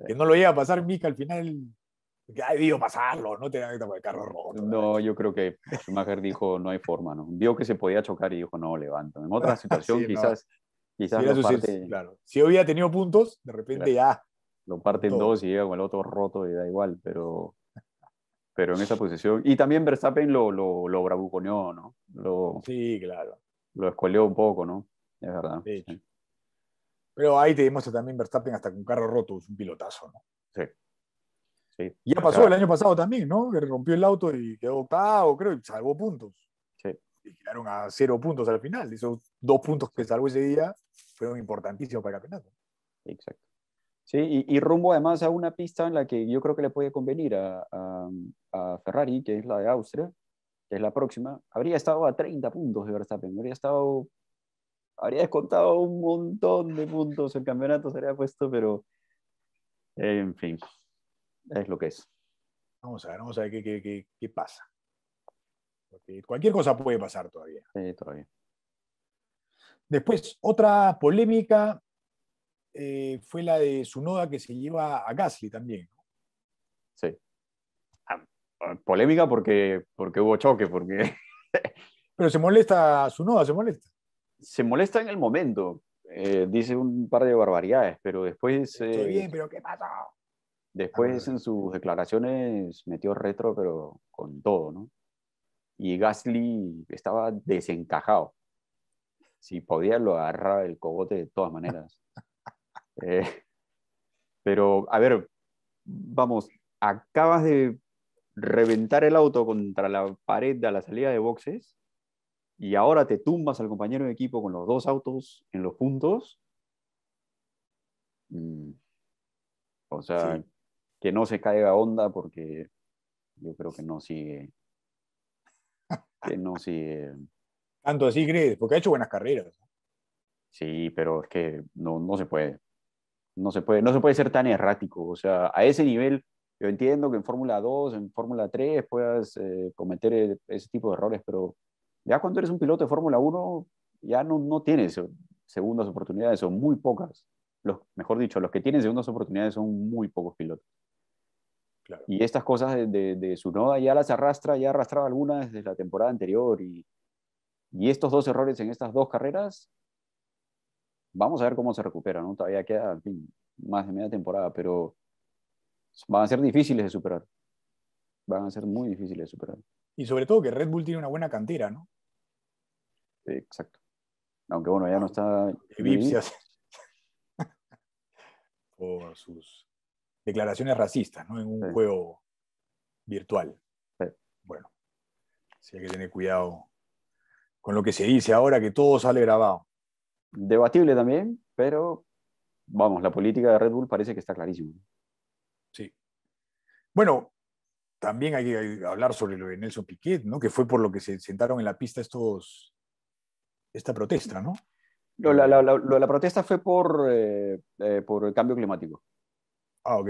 que no lo iba a pasar Mick al final, que ha debido pasarlo, no te da con el carro roto. No, yo creo que Schumacher dijo no hay forma, ¿no? Vio que se podía chocar y dijo no, levanto. En otra <laughs> situación Sí, no. quizás, Si, quizás lo, parte, claro, si hubiera tenido puntos, de repente ya. lo parte en dos y llega con el otro roto y da igual, pero, pero en esa posición. Y también Verstappen lo, lo, lo bravuconeó, ¿no? Lo, Sí, claro. lo escueleó un poco, ¿no? Es verdad. Sí. Pero ahí te demuestra también Verstappen hasta con carro roto, es un pilotazo, ¿no? Sí. Ya O pasó el año pasado también, ¿no? Que rompió el auto y quedó octavo, creo, y salvó puntos. Sí. Y quedaron a cero puntos al final. Esos dos puntos que salvó ese día fueron importantísimos para el campeonato. Exacto. Sí, y, y rumbo además a una pista en la que yo creo que le puede convenir a, a- a Ferrari, que es la de Austria, que es la próxima, habría estado a 30 puntos de Verstappen, habría estado, habría descontado un montón de puntos, el campeonato se habría puesto, pero en fin, es lo que es. Vamos a ver, vamos a ver qué, qué- qué- qué pasa. Porque cualquier cosa puede pasar todavía. Sí, todavía. Después, otra polémica eh, fue la de Sunoda que se lleva a Gasly también. ¿no? Sí. Ah, ah, Polémica porque, porque hubo choque, porque <laughs> Pero se molesta Sunoda, se molesta. se molesta en el momento, eh, dice un par de barbaridades, pero después... Estoy eh, bien, pero ¿qué pasó? Después en sus declaraciones metió retro, pero con todo, ¿no? Y Gasly estaba desencajado. Si podía, lo agarraba el cogote de todas maneras. <laughs> Eh, pero, a ver, vamos, acabas de reventar el auto contra la pared de la salida de boxes y ahora te tumbas al compañero de equipo con los dos autos en los puntos. Mm. O sea, Sí. Que no se caiga onda porque yo creo que no sigue. Que no sigue. Tanto así crees, porque ha hecho buenas carreras. Sí, pero es que no, no se puede. No se puede, no se puede ser tan errático. O sea, a ese nivel, yo entiendo que en Fórmula 2, en Fórmula 3 puedas eh, cometer e- ese tipo de errores, pero ya cuando eres un piloto de Fórmula 1, ya no, no tienes segundas oportunidades, son muy pocas. los, mejor dicho, los que tienen segundas oportunidades son muy pocos pilotos. Y estas cosas de, de, su noda ya las arrastra, ya arrastraba algunas desde la temporada anterior y, y estos dos errores en estas dos carreras, vamos a ver cómo se recupera, ¿no? Todavía queda más de media temporada, pero van a ser difíciles de superar. Van a ser muy difíciles de superar. Y sobre todo que Red Bull tiene una buena cantera, ¿no? exacto. Aunque bueno, ya no está. <laughs> Por sus declaraciones racistas, ¿no? En un juego virtual. Bueno, sí hay que tener cuidado con lo que se dice ahora, que todo sale grabado. Debatible también, pero vamos, la política de Red Bull parece que está clarísima. Sí. Bueno, también hay que hablar sobre lo de Nelson Piquet, ¿no? Que fue por lo que se sentaron en la pista estos, esta protesta, ¿no? la, la, protesta fue por, eh, eh, por el cambio climático. Ah, ok.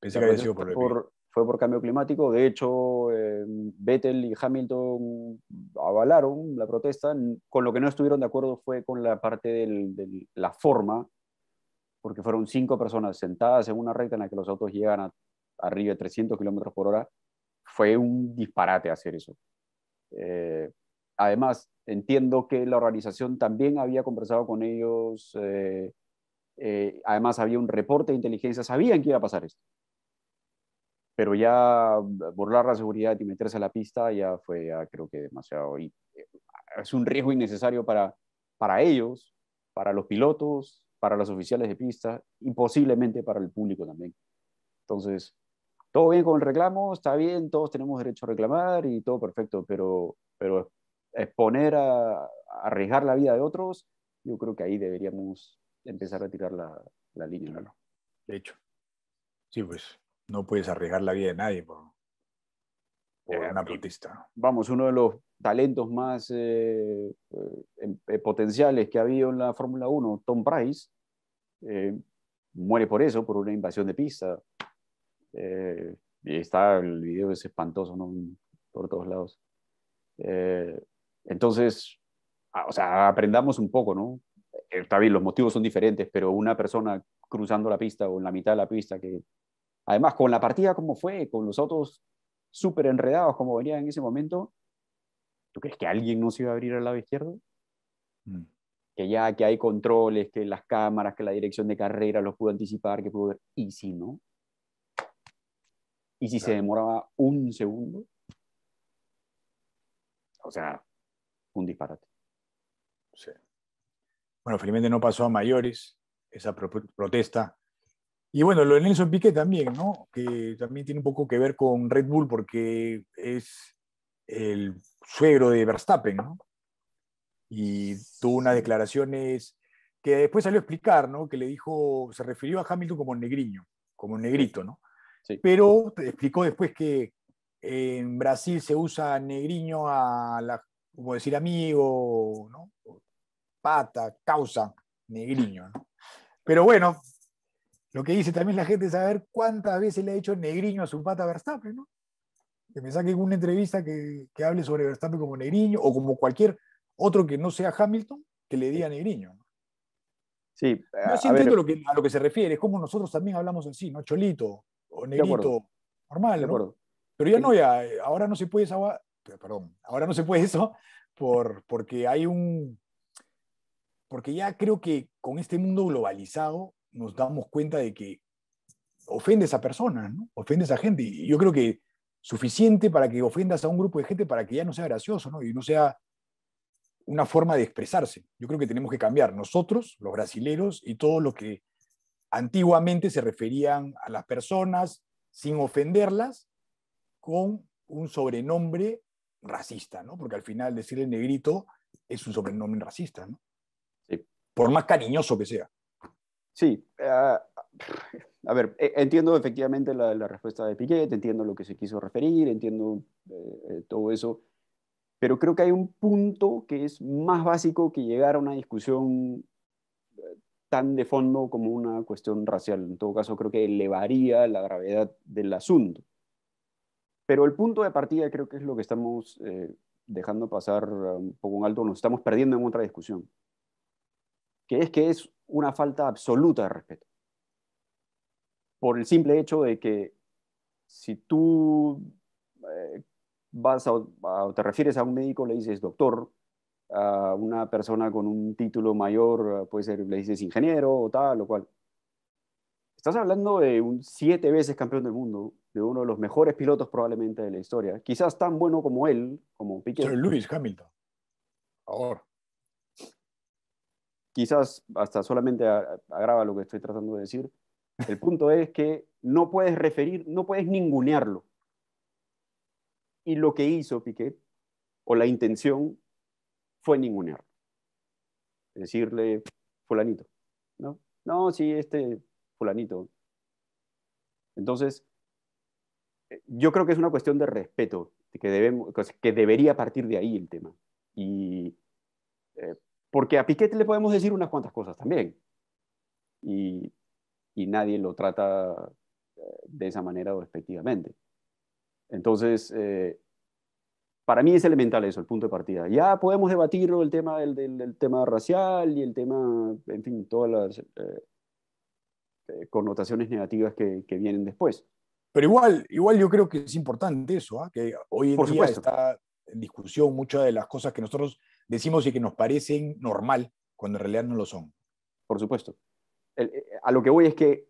Pensé que había sido por, por, Fue por cambio climático. De hecho, eh, Vettel y Hamilton avalaron la protesta. Con lo que no estuvieron de acuerdo fue con la parte de la forma, porque fueron cinco personas sentadas en una recta en la que los autos llegan a arriba de 300 kilómetros por hora. Fue un disparate hacer eso. además, entiendo que la organización también había conversado con ellos eh, eh, además, había un reporte de inteligencia, sabían que iba a pasar esto. Pero ya burlar la seguridad y meterse a la pista ya fue, creo que demasiado. Y, eh, es un riesgo innecesario para, para ellos, para los pilotos, para los oficiales de pista y posiblemente para el público también. Entonces, todo bien con el reclamo, está bien, todos tenemos derecho a reclamar y todo perfecto, pero, pero exponer a, a arriesgar la vida de otros, yo creo que ahí deberíamos empezar a tirar la, la línea. ¿no? De hecho, sí, pues no puedes arriesgar la vida de nadie por, por eh, una protesta. Vamos, uno de los talentos más eh, eh, em, potenciales que ha habido en la Fórmula 1, Tom Price, muere por eso, por una invasión de pista. y está, el video es espantoso, ¿no? Por todos lados. entonces, ah, o sea, aprendamos un poco, ¿no? Está bien, los motivos son diferentes, pero una persona cruzando la pista o en la mitad de la pista, que además con la partida como fue, con los autos súper enredados como venían en ese momento, ¿tú crees que alguien no se iba a abrir al lado izquierdo? Mm. Que ya que hay controles, que las cámaras, que la dirección de carrera los pudo anticipar, que pudo ver. ¿Y si no? ¿Y si se demoraba un segundo? O sea, un disparate. Sí. Bueno, felizmente no pasó a mayores esa protesta. Y bueno, lo de Nelson Piquet también, ¿no? Que también tiene un poco que ver con Red Bull porque es el suegro de Verstappen, ¿no? Y tuvo unas declaraciones que después salió a explicar, ¿no? Que le dijo, se refirió a Hamilton como negriño, como negrito, ¿no? Sí. Pero explicó después que en Brasil se usa negriño a la, como decir amigo, ¿no? Pata, causa, negriño. ¿no? Pero bueno, lo que dice también la gente es saber cuántas veces le ha hecho negriño a su pata Verstappen, ¿no? Que me saquen una entrevista que, que, hable sobre Verstappen como negriño o como cualquier otro que no sea Hamilton que le diga negriño. Sí, Yo sí entiendo lo que, a lo que se refiere, es como nosotros también hablamos así, ¿no? Cholito o negrito, normal, ¿no? Pero ya no, ya, ahora no se puede esa, perdón, ahora no se puede eso por, porque hay un, porque ya creo que con este mundo globalizado nos damos cuenta de que ofende a esa persona, ¿no? ofende a gente. Y yo creo que suficiente para que ofendas a un grupo de gente para que ya no sea gracioso ¿no? y no sea una forma de expresarse. Yo creo que tenemos que cambiar nosotros, los brasileros, y todo lo que antiguamente se referían a las personas sin ofenderlas con un sobrenombre racista, ¿no? Porque al final decirle negrito es un sobrenombre racista, ¿no? Por más cariñoso que sea. Sí, ah, a ver, e, entiendo efectivamente la, respuesta de Piquet, entiendo lo que se quiso referir, entiendo eh, eh, todo eso, pero creo que hay un punto que es más básico que llegar a una discusión eh, tan de fondo como una cuestión racial. En todo caso, creo que elevaría la gravedad del asunto. Pero el punto de partida creo que es lo que estamos dejando pasar un poco en alto, nos estamos perdiendo en otra discusión que es que es una falta absoluta de respeto. Por el simple hecho de que si tú eh, vas a, te refieres a un médico, le dices doctor, a una persona con un título mayor, puede ser, le dices ingeniero o tal o cual. Estás hablando de un siete veces campeón del mundo, de uno de los mejores pilotos probablemente de la historia, quizás tan bueno como él, como Piquet. Luis Hamilton. Ahora. Quizás hasta solamente agrava lo que estoy tratando de decir. El punto es que no puedes referir, no puedes ningunearlo. Y lo que hizo Piquet, o la intención, fue ningunearlo. Decirle, fulanito. No, no, sí, este fulanito. Entonces, yo creo que es una cuestión de respeto, que, debemos, que debería partir de ahí el tema. Y, eh, porque a Piquet le podemos decir unas cuantas cosas también. Y, y nadie lo trata eh, de esa manera o respectivamente. Entonces, eh, para mí es elemental eso, el punto de partida. Ya podemos debatir el tema del, del, tema racial y el tema, en fin, todas las connotaciones negativas que, que vienen después. Pero igual, igual yo creo que es importante eso, ¿ah? que hoy en día está en discusión muchas de las cosas que nosotros decimos y que nos parecen normal, cuando en realidad no lo son. Por supuesto. Eh, a lo que voy es que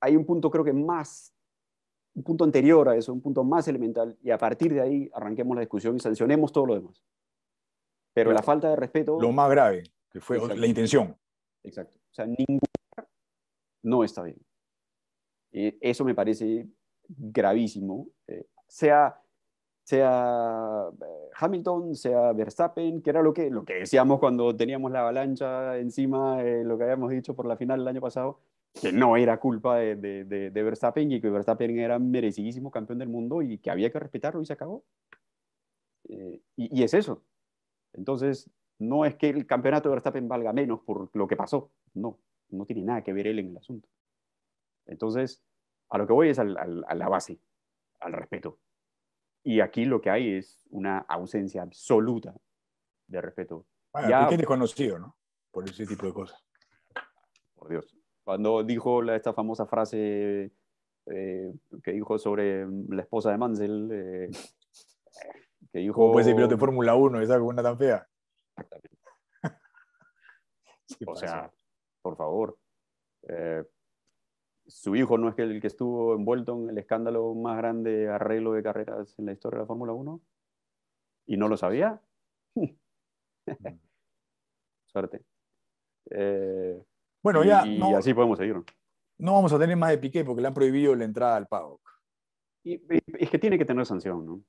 hay un punto creo que más, un punto anterior a eso, un punto más elemental, y a partir de ahí arranquemos la discusión y sancionemos todo lo demás. Pero la falta de respeto... Lo más grave, que fue la intención. Exacto. O sea, ningún no está bien. Eh, eso me parece gravísimo, eh, sea, sea eh, Hamilton, sea Verstappen, que era lo que, lo que decíamos cuando teníamos la avalancha encima, lo que habíamos dicho por la final el año pasado, que no era culpa de, de, de, Verstappen y que Verstappen era merecidísimo campeón del mundo y que había que respetarlo y se acabó. y, y es eso. Entonces, no es que el campeonato de Verstappen valga menos por lo que pasó, no, no tiene nada que ver él en el asunto. Entonces, a lo que voy es a la base, al respeto. Y aquí lo que hay es una ausencia absoluta de respeto. Bueno, ya, es desconocido, ¿no? Por ese tipo de cosas. Por Dios. Cuando dijo esta famosa frase eh, que dijo sobre la esposa de Mansell, eh, que dijo... ¿Cómo puede ser piloto de Fórmula 1 esa con una tan fea? Exactamente. <laughs> o sea, por favor. Eh, su hijo no es el que estuvo envuelto en el escándalo más grande arreglo de carreras en la historia de la Fórmula 1 y no lo sabía. <laughs> Suerte. Eh, bueno, ya. Y, así podemos seguir. No vamos a tener más de Piqué porque le han prohibido la entrada al paddock. Y, es que tiene que tener sanción, ¿no?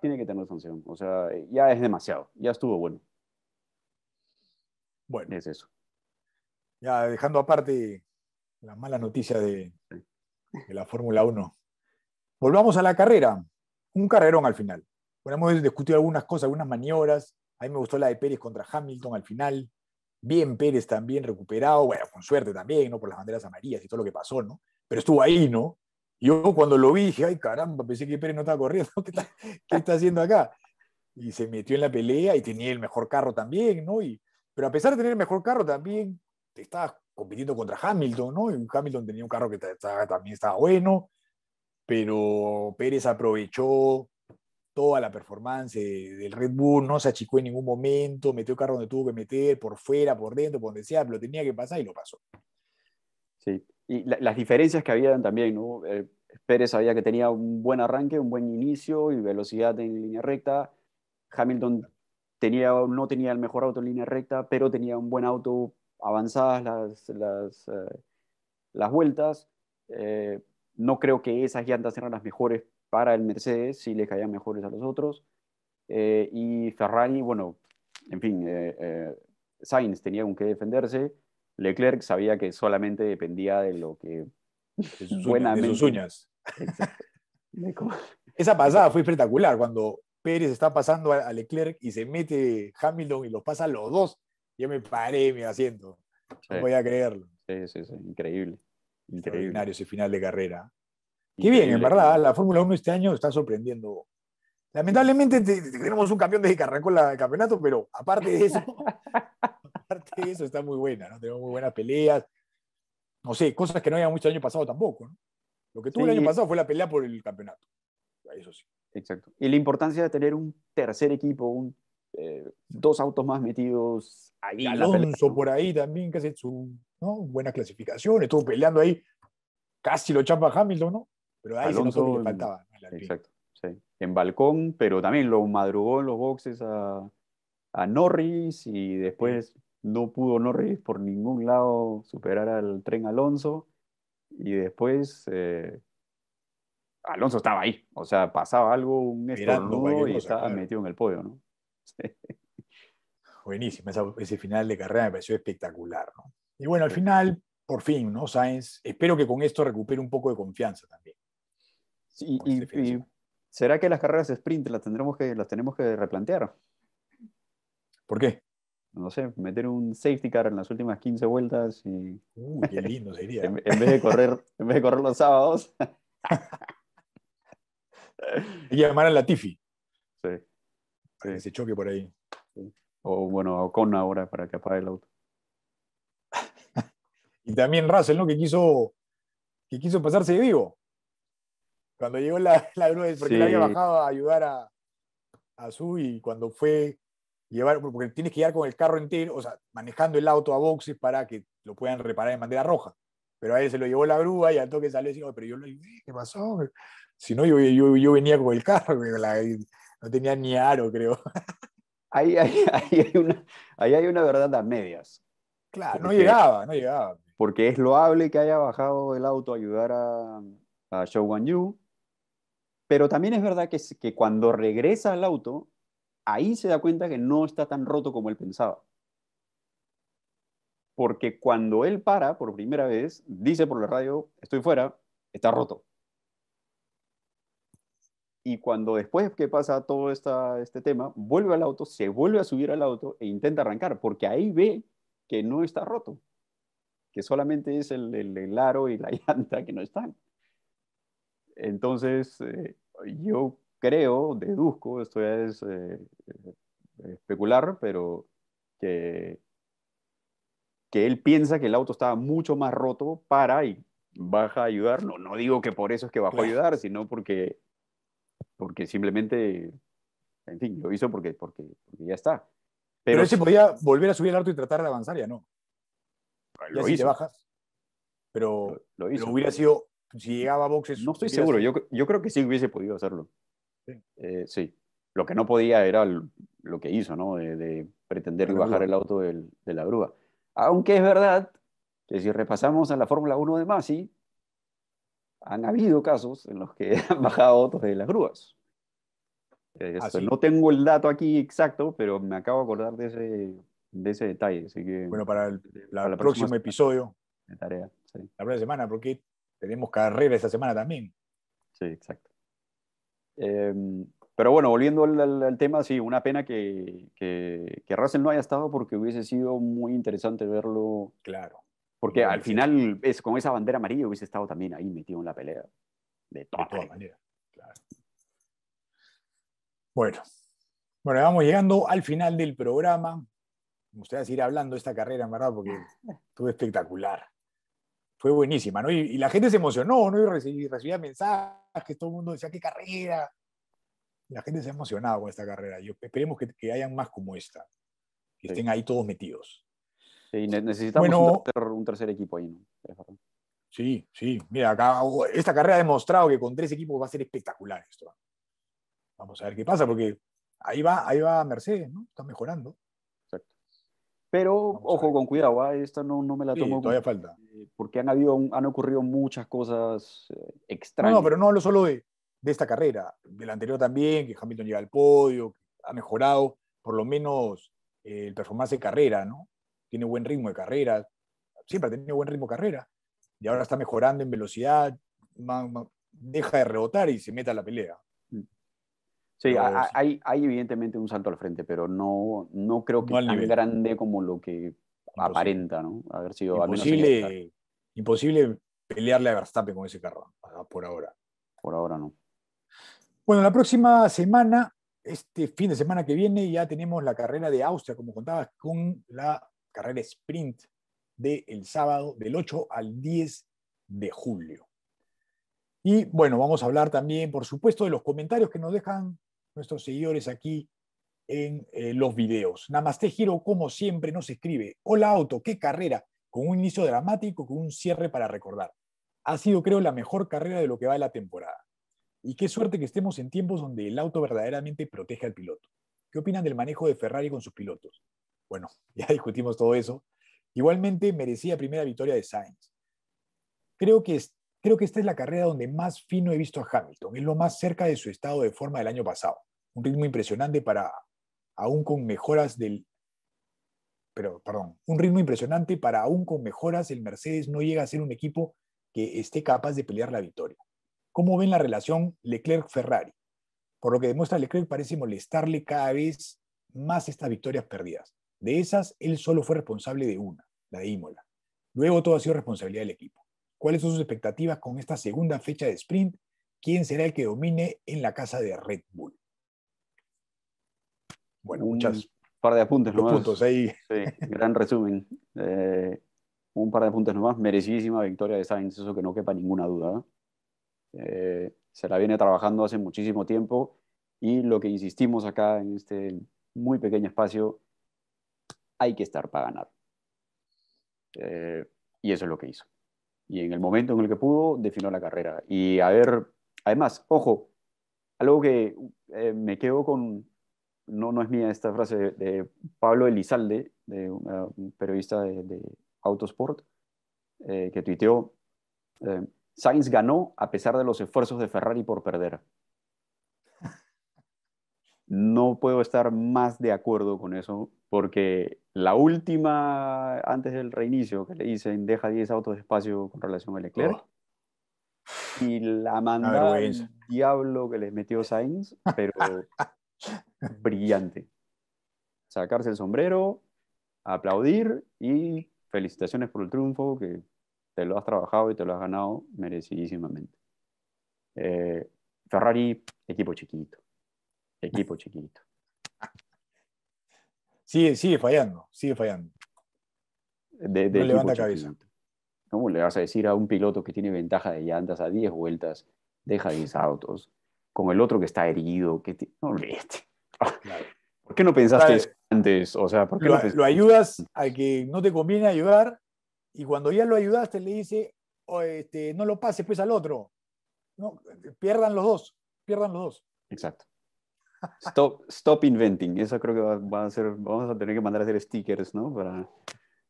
Tiene que tener sanción. O sea, ya es demasiado. Ya estuvo bueno. Bueno. Es eso. Ya dejando aparte la mala noticia de, la Fórmula 1. Volvamos a la carrera. Un carrerón al final. Bueno, hemos discutido algunas cosas, algunas maniobras. A mí me gustó la de Pérez contra Hamilton al final. Bien Pérez también recuperado, bueno, con suerte también, ¿no? Por las banderas amarillas y todo lo que pasó, ¿no? Pero estuvo ahí, ¿no? Yo cuando lo vi dije, ay caramba, pensé que Pérez no estaba corriendo, <laughs> ¿qué está, haciendo acá? Y se metió en la pelea y tenía el mejor carro también, ¿no? Y, pero a pesar de tener el mejor carro también, estaba compitiendo contra Hamilton, ¿no? Y Hamilton tenía un carro que también estaba bueno, pero Pérez aprovechó toda la performance del Red Bull, no se achicó en ningún momento, metió el carro donde tuvo que meter, por fuera, por dentro, por donde sea, lo tenía que pasar y lo pasó. Sí, y las diferencias que habían también, ¿no? Eh, Pérez sabía que tenía un buen arranque, un buen inicio y velocidad en línea recta. Hamilton tenía, no tenía el mejor auto en línea recta, pero tenía un buen auto avanzadas las, las, eh, las vueltas. Eh, no creo que esas llantas eran las mejores para el Mercedes, si le caían mejores a los otros. Eh, y Ferrari, bueno, en fin, Sainz tenía con qué defenderse. Leclerc sabía que solamente dependía de lo que de sus, uñas. <laughs> Esa pasada fue espectacular cuando Pérez está pasando a Leclerc y se mete Hamilton y los pasa los dos yo me paré mi asiento. No podía creerlo. Sí, sí, sí, increíble. Increíble ese final de carrera. Qué bien, en verdad, la Fórmula 1 este año está sorprendiendo. Lamentablemente tenemos un campeón desde que arrancó el campeonato, pero aparte de eso, <laughs> aparte de eso está muy buena, ¿no? Tenemos muy buenas peleas. No sé, cosas que no había mucho el año pasado tampoco, ¿no? Lo que tuvo el Sí. año pasado fue la pelea por el campeonato. Eso sí. Exacto. Y la importancia de tener un tercer equipo, un, eh, dos autos más metidos ahí. Alonso por ahí también, que hace su ¿no? buena clasificación, estuvo peleando ahí. Casi lo chapa Hamilton, ¿no? Pero ahí se notó que Alonso, le faltaba. Exacto, sí. En balcón, pero también lo madrugó en los boxes a, a Norris y después no pudo Norris por ningún lado superar al tren Alonso y después eh, Alonso estaba ahí, o sea, pasaba algo, un estornudo y estaba claro. metido en el podio, ¿no? <laughs> Buenísima, esa- ese final de carrera me pareció espectacular, ¿no? Y bueno, al final, por fin, ¿no? Sainz, espero que con esto recupere un poco de confianza también. Sí, y, y. ¿será que las carreras de sprint las tendremos que, las tenemos que replantear? ¿Por qué? No sé, meter un safety car en las últimas 15 vueltas y Uy, qué lindo sería. <laughs> en, en vez de correr, <laughs> en vez de correr los sábados. Que llamar a Latifi Sí. Para que Sí. se choque por ahí. O bueno, con ahora para que apague el auto. <laughs> Y también Russell, ¿no? Que quiso, que quiso pasarse de vivo. Cuando llegó la, <laughs> la grúa, porque Sí. le había bajado a ayudar a, a Su y cuando fue llevar, porque tienes que llegar con el carro entero, o sea, manejando el auto a boxes para que lo puedan reparar en bandera roja. Pero a él se lo llevó la grúa y al toque salió y dijo, pero yo lo ayudé, ¿qué pasó? Si no, yo, yo, yo venía con el carro, <laughs> la- no tenía ni aro, creo. Ahí, ahí, ahí hay una, ahí hay una verdad a medias. Claro, no llegaba, no llegaba. Porque es loable que haya bajado el auto a ayudar a, a Zhou Guanyu, pero también es verdad que, que cuando regresa al auto, ahí se da cuenta que no está tan roto como él pensaba. Porque cuando él para por primera vez, dice por la radio, estoy fuera, está roto. Y cuando después que pasa todo esta, este tema, vuelve al auto, se vuelve a subir al auto e intenta arrancar, porque ahí ve que no está roto, que solamente es el, el- el aro y la <laughs> llanta que no están. Entonces, eh, yo creo, deduzco, esto ya es eh, eh, especular, pero que, que él piensa que el auto estaba mucho más roto para y baja a ayudar. No, no digo que por eso es que bajó a ayudar, sino porque, porque simplemente, en fin, lo hizo porque, porque, porque ya está. Pero, Pero, él se podía volver a subir al auto y tratar de avanzar, ya no. Ya lo si te hizo. bajas. Pero, Lo, lo pero hizo. hubiera sido, si llegaba a boxes. No estoy seguro, sido- yo, yo creo que sí hubiese podido hacerlo. Sí. Eh, sí. Lo que no podía era lo que hizo, ¿no? De, de pretender La bajar grúa. el auto del- de la grúa. Aunque es verdad que si repasamos a la Fórmula 1 de Masi, han habido casos en los que <laughs> han bajado autos de las grúas. Eh, Ah. No tengo el dato aquí exacto, pero me acabo de acordar de ese, de ese detalle. Así que Bueno, para el, la- para el próximo semana, episodio, de tarea. Sí, la próxima semana, porque tenemos carrera esta semana también. sí, exacto. Eh, pero bueno, volviendo al, al- al tema, sí, una pena que, que, que Russell no haya estado porque hubiese sido muy interesante verlo. Claro. Porque al final, es, con esa bandera amarilla hubiese estado también ahí metido en la pelea. De De todas todas maneras. Claro. Bueno. Bueno, vamos llegando al final del programa. Me gustaría seguir hablando de esta carrera, en verdad, porque <laughs> fue espectacular. Fue buenísima, ¿no? Y, y la gente se emocionó, ¿no? Y recibí- recibía mensajes, todo el mundo decía, ¡qué carrera! La gente se ha emocionado con esta carrera. Yo, esperemos que, que hayan más como esta. Que Sí. estén ahí todos metidos. Sí, ne- necesitamos Bueno. un, tercer, un tercer equipo ahí, ¿no? Sí, sí. Mira, acá esta carrera ha demostrado que con tres equipos va a ser espectacular esto. Vamos a ver qué pasa, porque ahí va, ahí va Mercedes, ¿no? Está mejorando. Exacto. Pero, Vamos ojo, con cuidado, ¿ah? esta no, no me la Sí, tomo todavía falta. eh, porque han, habido, han ocurrido muchas cosas eh, No, extrañas. no, pero no hablo solo de, de esta carrera, de la anterior también, que Hamilton llega al podio, ha mejorado, por lo menos eh, el performance de carrera, ¿no? Tiene buen ritmo de carrera, siempre ha tenido buen ritmo de carrera, y ahora está mejorando en velocidad, deja de rebotar y se mete a la pelea. Sí, ha- sí. hay, hay evidentemente un salto al frente, pero no, no creo que No tan nivel. grande como lo que aparenta, ¿no? Haber sido al menos Imposible, pelearle a Verstappen con ese carro, por ahora. por ahora no. Bueno, la próxima semana, este fin de semana que viene, ya tenemos la carrera de Austria, como contabas, con la carrera sprint del sábado del 8 al 10 de julio. Y bueno, vamos a hablar también, por supuesto, de los comentarios que nos dejan nuestros seguidores aquí en eh, los videos. Namaste Giro, como siempre, nos escribe, hola Auto, qué carrera, con un inicio dramático, con un cierre para recordar. Ha sido, creo, la mejor carrera de lo que va de la temporada. Y qué suerte que estemos en tiempos donde el auto verdaderamente protege al piloto. ¿Qué opinan del manejo de Ferrari con sus pilotos? Bueno, <laughs> ya discutimos todo eso. Igualmente merecía primera victoria de Sainz. Creo que, creo que esta es la carrera donde más fino he visto a Hamilton. Es lo más cerca de su estado de forma del año pasado. Un ritmo impresionante para, aún con mejoras del... Pero, perdón, un ritmo impresionante para aún con mejoras el Mercedes no llega a ser un equipo que esté capaz de pelear la victoria. ¿Cómo ven la relación Leclerc-Ferrari? Por lo que demuestra Leclerc parece molestarle cada vez más estas victorias perdidas. De esas, él solo fue responsable de una, la de Imola. Luego todo ha sido responsabilidad del equipo. ¿Cuáles son sus expectativas con esta segunda fecha de sprint? ¿Quién será el que domine en la casa de Red Bull? Bueno, muchas. Un par de apuntes nomás. puntos ahí. Sí, gran resumen. Eh, un par de apuntes nomás. Merecidísima victoria de Sainz, eso que no quepa ninguna duda. Eh, se la viene trabajando hace muchísimo tiempo y lo que insistimos acá en este muy pequeño espacio hay que estar para ganar. Eh, y eso es lo que hizo. Y en el momento en el que pudo, definió la carrera. Y a ver, además, ojo, algo que eh, me quedo con, no, no es mía esta frase de, Pablo Elizalde, de un periodista de, Autosport, eh, que tuiteó, Sainz ganó a pesar de los esfuerzos de Ferrari por perder no puedo estar más de acuerdo con eso, porque la última, antes del reinicio, que le dicen deja 10 autos de espacio con relación a Leclerc, oh. y la mandada del diablo que les metió Sainz, pero <laughs> brillante. Sacarse el sombrero, aplaudir y felicitaciones por el triunfo, que te lo has trabajado y te lo has ganado merecidísimamente. Eh, Ferrari, equipo chiquito Equipo <laughs> chiquito. Sigue, sigue fallando, sigue fallando. De, no levanta cabeza. ¿Cómo le vas a decir a un piloto que tiene ventaja de llantas a 10 vueltas, deja 10 autos, con el otro que está herido, que no olvides. <laughs> ¿Por qué no pensaste antes? O sea, ¿por qué lo, lo, ayudas al que no te conviene ayudar y cuando ya lo ayudaste le dice, este, no lo pases pues al otro. No, pierdan los dos, pierdan los dos. Exacto. Stop, stop inventing. Eso creo que va, a ser, vamos a tener que mandar a hacer stickers, ¿no? Para,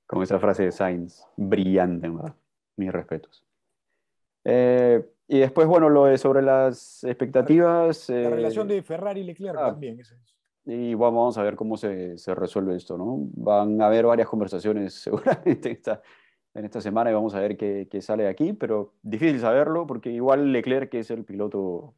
con esa frase de Sainz. Brillante, ¿verdad? Mis respetos. Eh, y después, bueno, lo de sobre las expectativas. La, relación eh, de Ferrari y Leclerc ah, también. Y vamos a ver cómo se, se, resuelve esto, ¿no? Van a haber varias conversaciones <laughs> seguramente esta, en esta semana y vamos a ver qué, qué sale de aquí, pero difícil saberlo porque igual Leclerc, que es el piloto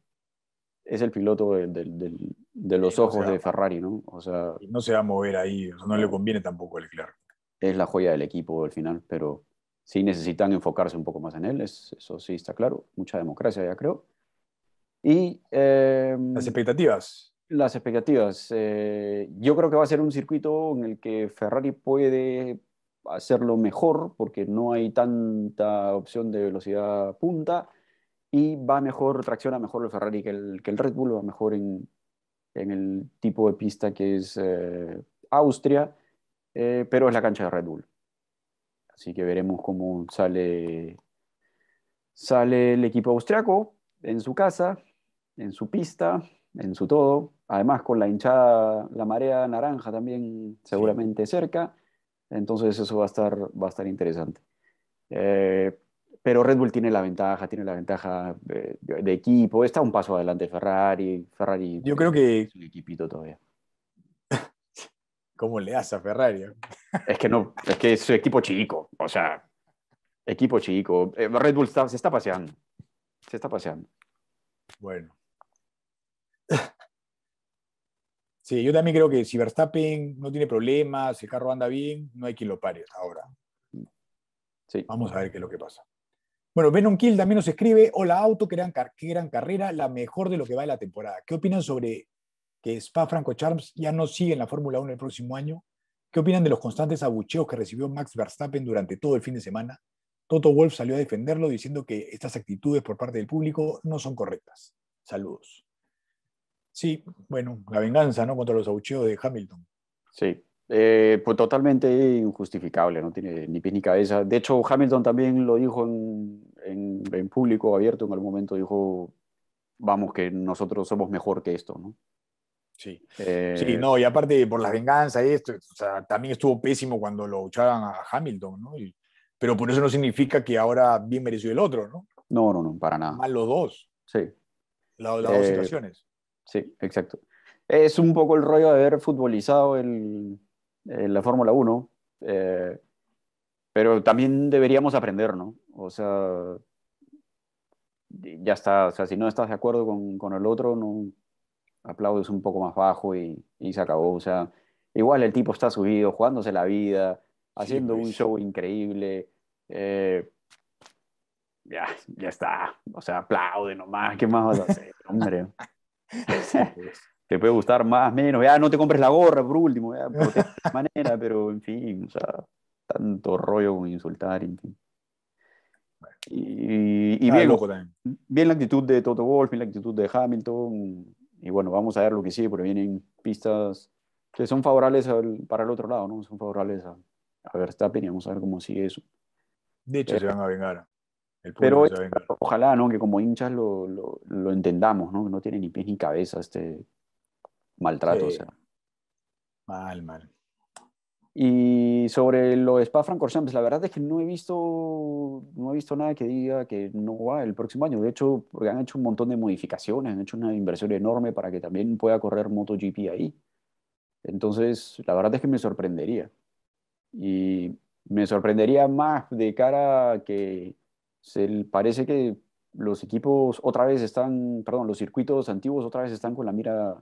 es el piloto de, los ojos de Ferrari, ¿no? O sea, no se va a mover ahí, no le conviene tampoco a Leclerc. Es la joya del equipo al final, pero sí necesitan enfocarse un poco más en él, eso sí está claro, mucha democracia ya creo. Y em, las expectativas. Las expectativas. Eh, yo creo que va a ser un circuito en el que Ferrari puede hacerlo mejor porque no hay tanta opción de velocidad punta y va mejor, tracciona mejor el Ferrari que el, que el Red Bull, va mejor en, en, el tipo de pista que es eh, Austria, eh, pero es la cancha de Red Bull. Así que veremos cómo sale, sale el equipo austriaco en su casa, en su pista, en su todo. Además, con la hinchada, la marea naranja también seguramente cerca. Entonces, eso va a estar, va a estar interesante. Eh, pero Red Bull tiene la ventaja, tiene la ventaja de, equipo, está un paso adelante Ferrari, Ferrari Yo creo que es un equipito todavía. <laughs> ¿Cómo le hace a Ferrari? Es que no, es que es equipo chico, o sea, equipo chico. Eh, Red Bull se está paseando, se está paseando. Bueno. <laughs> Sí, yo también creo que si Verstappen no tiene problemas, el carro anda bien, no hay quien lo pare ahora. Sí. Vamos a ver qué es lo que pasa. Bueno, Venom Kill también nos escribe, hola Auto, qué gran, gran carrera, la mejor de lo que va de la temporada. ¿Qué opinan sobre que Spa Franco Charms ya no sigue en la Fórmula 1 el próximo año? ¿Qué opinan de los constantes abucheos que recibió Max Verstappen durante todo el fin de semana? Toto Wolf salió a defenderlo diciendo que estas actitudes por parte del público no son correctas. Saludos. Sí, bueno, la venganza, ¿no? Contra los abucheos de Hamilton. Sí, eh, pues totalmente injustificable, no tiene ni pie ni cabeza. De hecho, Hamilton también lo dijo en, en, público abierto en algún momento, dijo, vamos, que nosotros somos mejor que esto, ¿no? Sí. Eh, sí, no, y aparte por la venganza y esto, o sea, también estuvo pésimo cuando lo echaban a Hamilton, ¿no? pero por eso no significa que ahora bien mereció el otro, ¿no? No, no, no, para nada. Más los dos. Sí. las dos eh, situaciones. Sí, exacto. Es un poco el rollo de haber futbolizado el, en la Fórmula 1, eh, pero también deberíamos aprender, ¿no? O sea, ya está, o sea, si no estás de acuerdo con, con el otro, no aplaudes un poco más bajo y, y, se acabó, o sea, igual el tipo está subido, jugándose la vida, haciendo un pues. show increíble, eh, ya, ya está, o sea, aplaude nomás, ¿qué más vas a hacer, hombre? <laughs> Te puede gustar más, menos, ya no te compres la gorra por último, ya, por <laughs> manera, pero en fin, o sea, tanto rollo con insultar, en fin. Y, bien, bien la actitud de Toto Wolff, bien la actitud de Hamilton, y bueno, vamos a ver lo que sigue, porque vienen pistas que son favorables para el otro lado, ¿no? Son favorables a, a Verstappen y vamos a ver cómo sigue eso. De hecho, se van a vengar. pero ojalá, ¿no? Que como hinchas lo, lo, lo, entendamos, ¿no? No tiene ni pies ni cabeza este, maltrato. O sea. Mal, mal. Y sobre lo de Spa-Francorchamps, la verdad es que no he visto no he visto nada que diga que no va el próximo año. De hecho, porque han hecho un montón de modificaciones, han hecho una inversión enorme para que también pueda correr MotoGP ahí. Entonces, la verdad es que me sorprendería. Y me sorprendería más de cara a que se parece que los equipos otra vez están, perdón, los circuitos antiguos otra vez están con la mira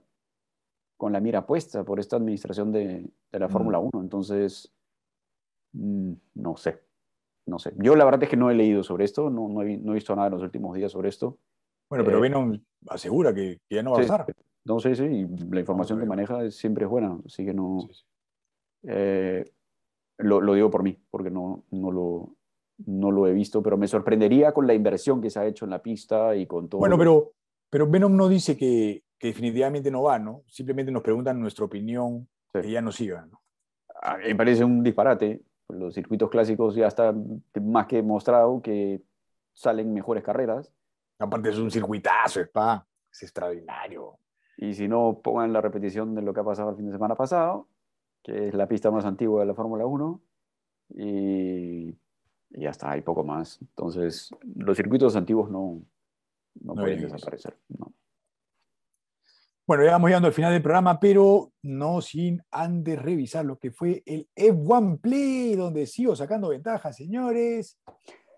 con la mira puesta por esta administración de, la Fórmula 1. Entonces, mm, no sé, no sé. Yo la verdad es que no he leído sobre esto, no, no, he, visto nada en los últimos días sobre esto. Bueno, pero eh, Venom asegura que, ya no va a pasar. No sé, sí, y la información que maneja siempre es buena, así que no... Eh, lo, lo, digo por mí, porque no, no, lo, no lo he visto, pero me sorprendería con la inversión que se ha hecho en la pista y con todo. Bueno, pero, pero Venom no dice que, que definitivamente no va, ¿no? Simplemente nos preguntan nuestra opinión, que ya no siga, ¿no? A mí me parece un disparate. Los circuitos clásicos ya están más que demostrado que salen mejores carreras. Aparte es un circuitazo, Spa, es extraordinario. Y si no, pongan la repetición de lo que ha pasado el fin de semana pasado, que es la pista más antigua de la Fórmula 1, y, ya está, hay poco más. Entonces, los circuitos antiguos no, no, no pueden desaparecer. No. Bueno, ya vamos llegando al final del programa, pero no sin antes revisar lo que fue el F1 Play, donde sigo sacando ventajas, señores.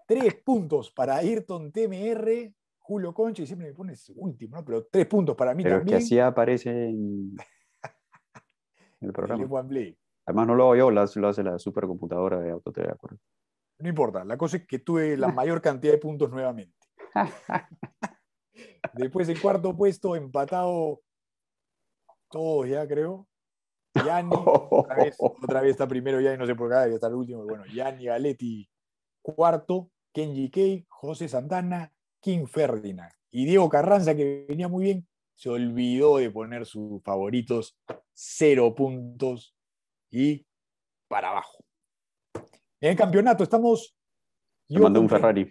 Tres puntos para Ayrton TMR, Julio Concha, y siempre me pones último, ¿no? Pero tres puntos para mí pero también. que así aparece en el programa. El F1 Play. Además no lo hago yo, lo hace la supercomputadora de AutoTV, No importa, la cosa es que tuve la <laughs> mayor cantidad de puntos nuevamente. <laughs> Después el cuarto puesto empatado todos ya creo. Yanni, <laughs> otra vez, está primero Yanni, no sé por qué, ya está el último. Bueno, Yanni Galetti cuarto, Kenji Kei, José Santana, King Ferdinand. Y Diego Carranza, que venía muy bien, se olvidó de poner sus favoritos, cero puntos y para abajo. En el campeonato estamos. Se mandó un Ferrari.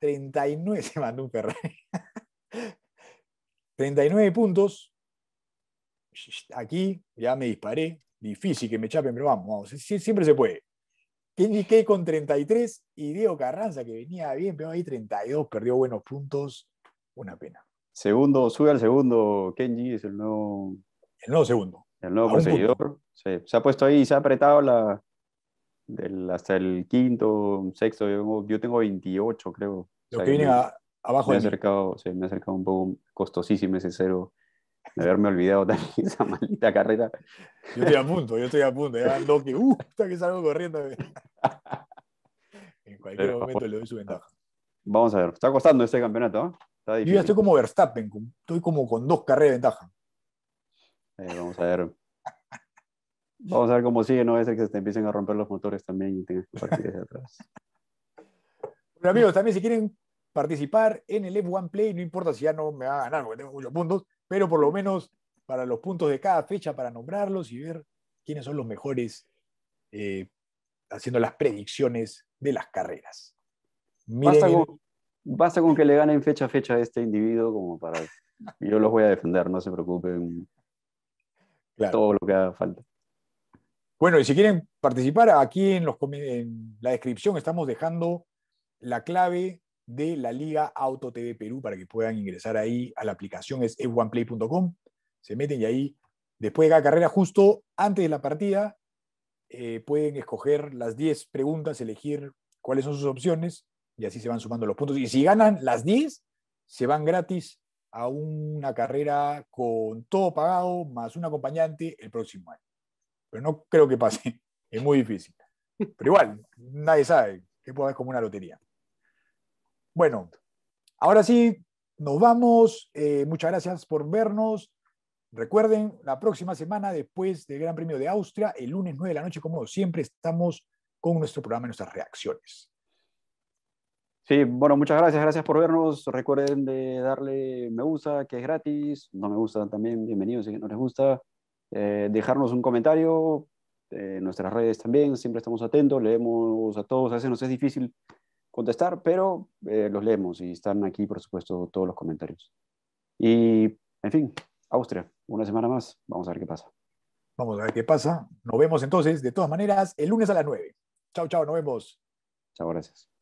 39, <laughs> se mandó un Ferrari. <laughs> 39 puntos, aquí ya me disparé, difícil que me chapen, pero vamos, vamos siempre se puede. Kenji Kei con 33 y Diego Carranza, que venía bien, pero ahí 32, perdió buenos puntos, una pena. Segundo, sube al segundo, Kenji es el nuevo... El nuevo segundo. El nuevo perseguidor. Se, ha puesto ahí, se ha apretado la, hasta el quinto, sexto, yo, tengo 28, creo. Lo que viene abajo. Me ha, acercado, me ha acercado un poco costosísimo ese cero de haberme olvidado también <laughs> esa maldita carrera. Yo estoy a punto, yo estoy a punto. Ya ando que, uh, está que salgo corriendo. <laughs> en cualquier momento le doy su ventaja. Vamos a ver, está costando este campeonato. Yo ya estoy como Verstappen, estoy como con dos carreras de ventaja. Eh, vamos a ver. Vamos a ver cómo sigue, no es que se te empiecen a romper los motores también y tengas que partir desde atrás. Bueno, amigos, también si quieren participar en el F1 Play, no importa si ya no me va a ganar porque tengo muchos puntos, pero por lo menos para los puntos de cada fecha, para nombrarlos y ver quiénes son los mejores eh, haciendo las predicciones de las carreras. Basta con, basta con, que le ganen fecha a fecha a este individuo como para... Yo los voy a defender, no se preocupen. Todo lo que haga falta. Bueno, y si quieren participar, aquí en, los, en la descripción estamos dejando la clave de la Liga Auto TV Perú para que puedan ingresar ahí a la aplicación, es f1play.com. Se meten y ahí, después de cada carrera, justo antes de la partida, eh, pueden escoger las 10 preguntas, elegir cuáles son sus opciones y así se van sumando los puntos. Y si ganan las 10, se van gratis a una carrera con todo pagado, más un acompañante el próximo año. Pero no creo que pase, <laughs> es muy difícil. Pero igual, nadie sabe, que puede ser como una lotería. Bueno, ahora sí, nos vamos. Eh, muchas gracias por vernos. Recuerden, la próxima semana, después del Gran Premio de Austria, el lunes 9 de la noche, como siempre, estamos con nuestro programa, nuestras reacciones. Sí, bueno, muchas gracias, gracias por vernos. Recuerden de darle me gusta, que es gratis. No me gusta también, bienvenidos si no les gusta. Eh, dejarnos un comentario en nuestras redes también, siempre estamos atentos, leemos a todos, a veces nos es difícil contestar, pero eh, los leemos y están aquí, por supuesto, todos los comentarios. Y, en fin, Austria, una semana más, vamos a ver qué pasa. Vamos a ver qué pasa. Nos vemos entonces, de todas maneras, el lunes a las 9. Chao, chao, nos vemos. Chao, gracias.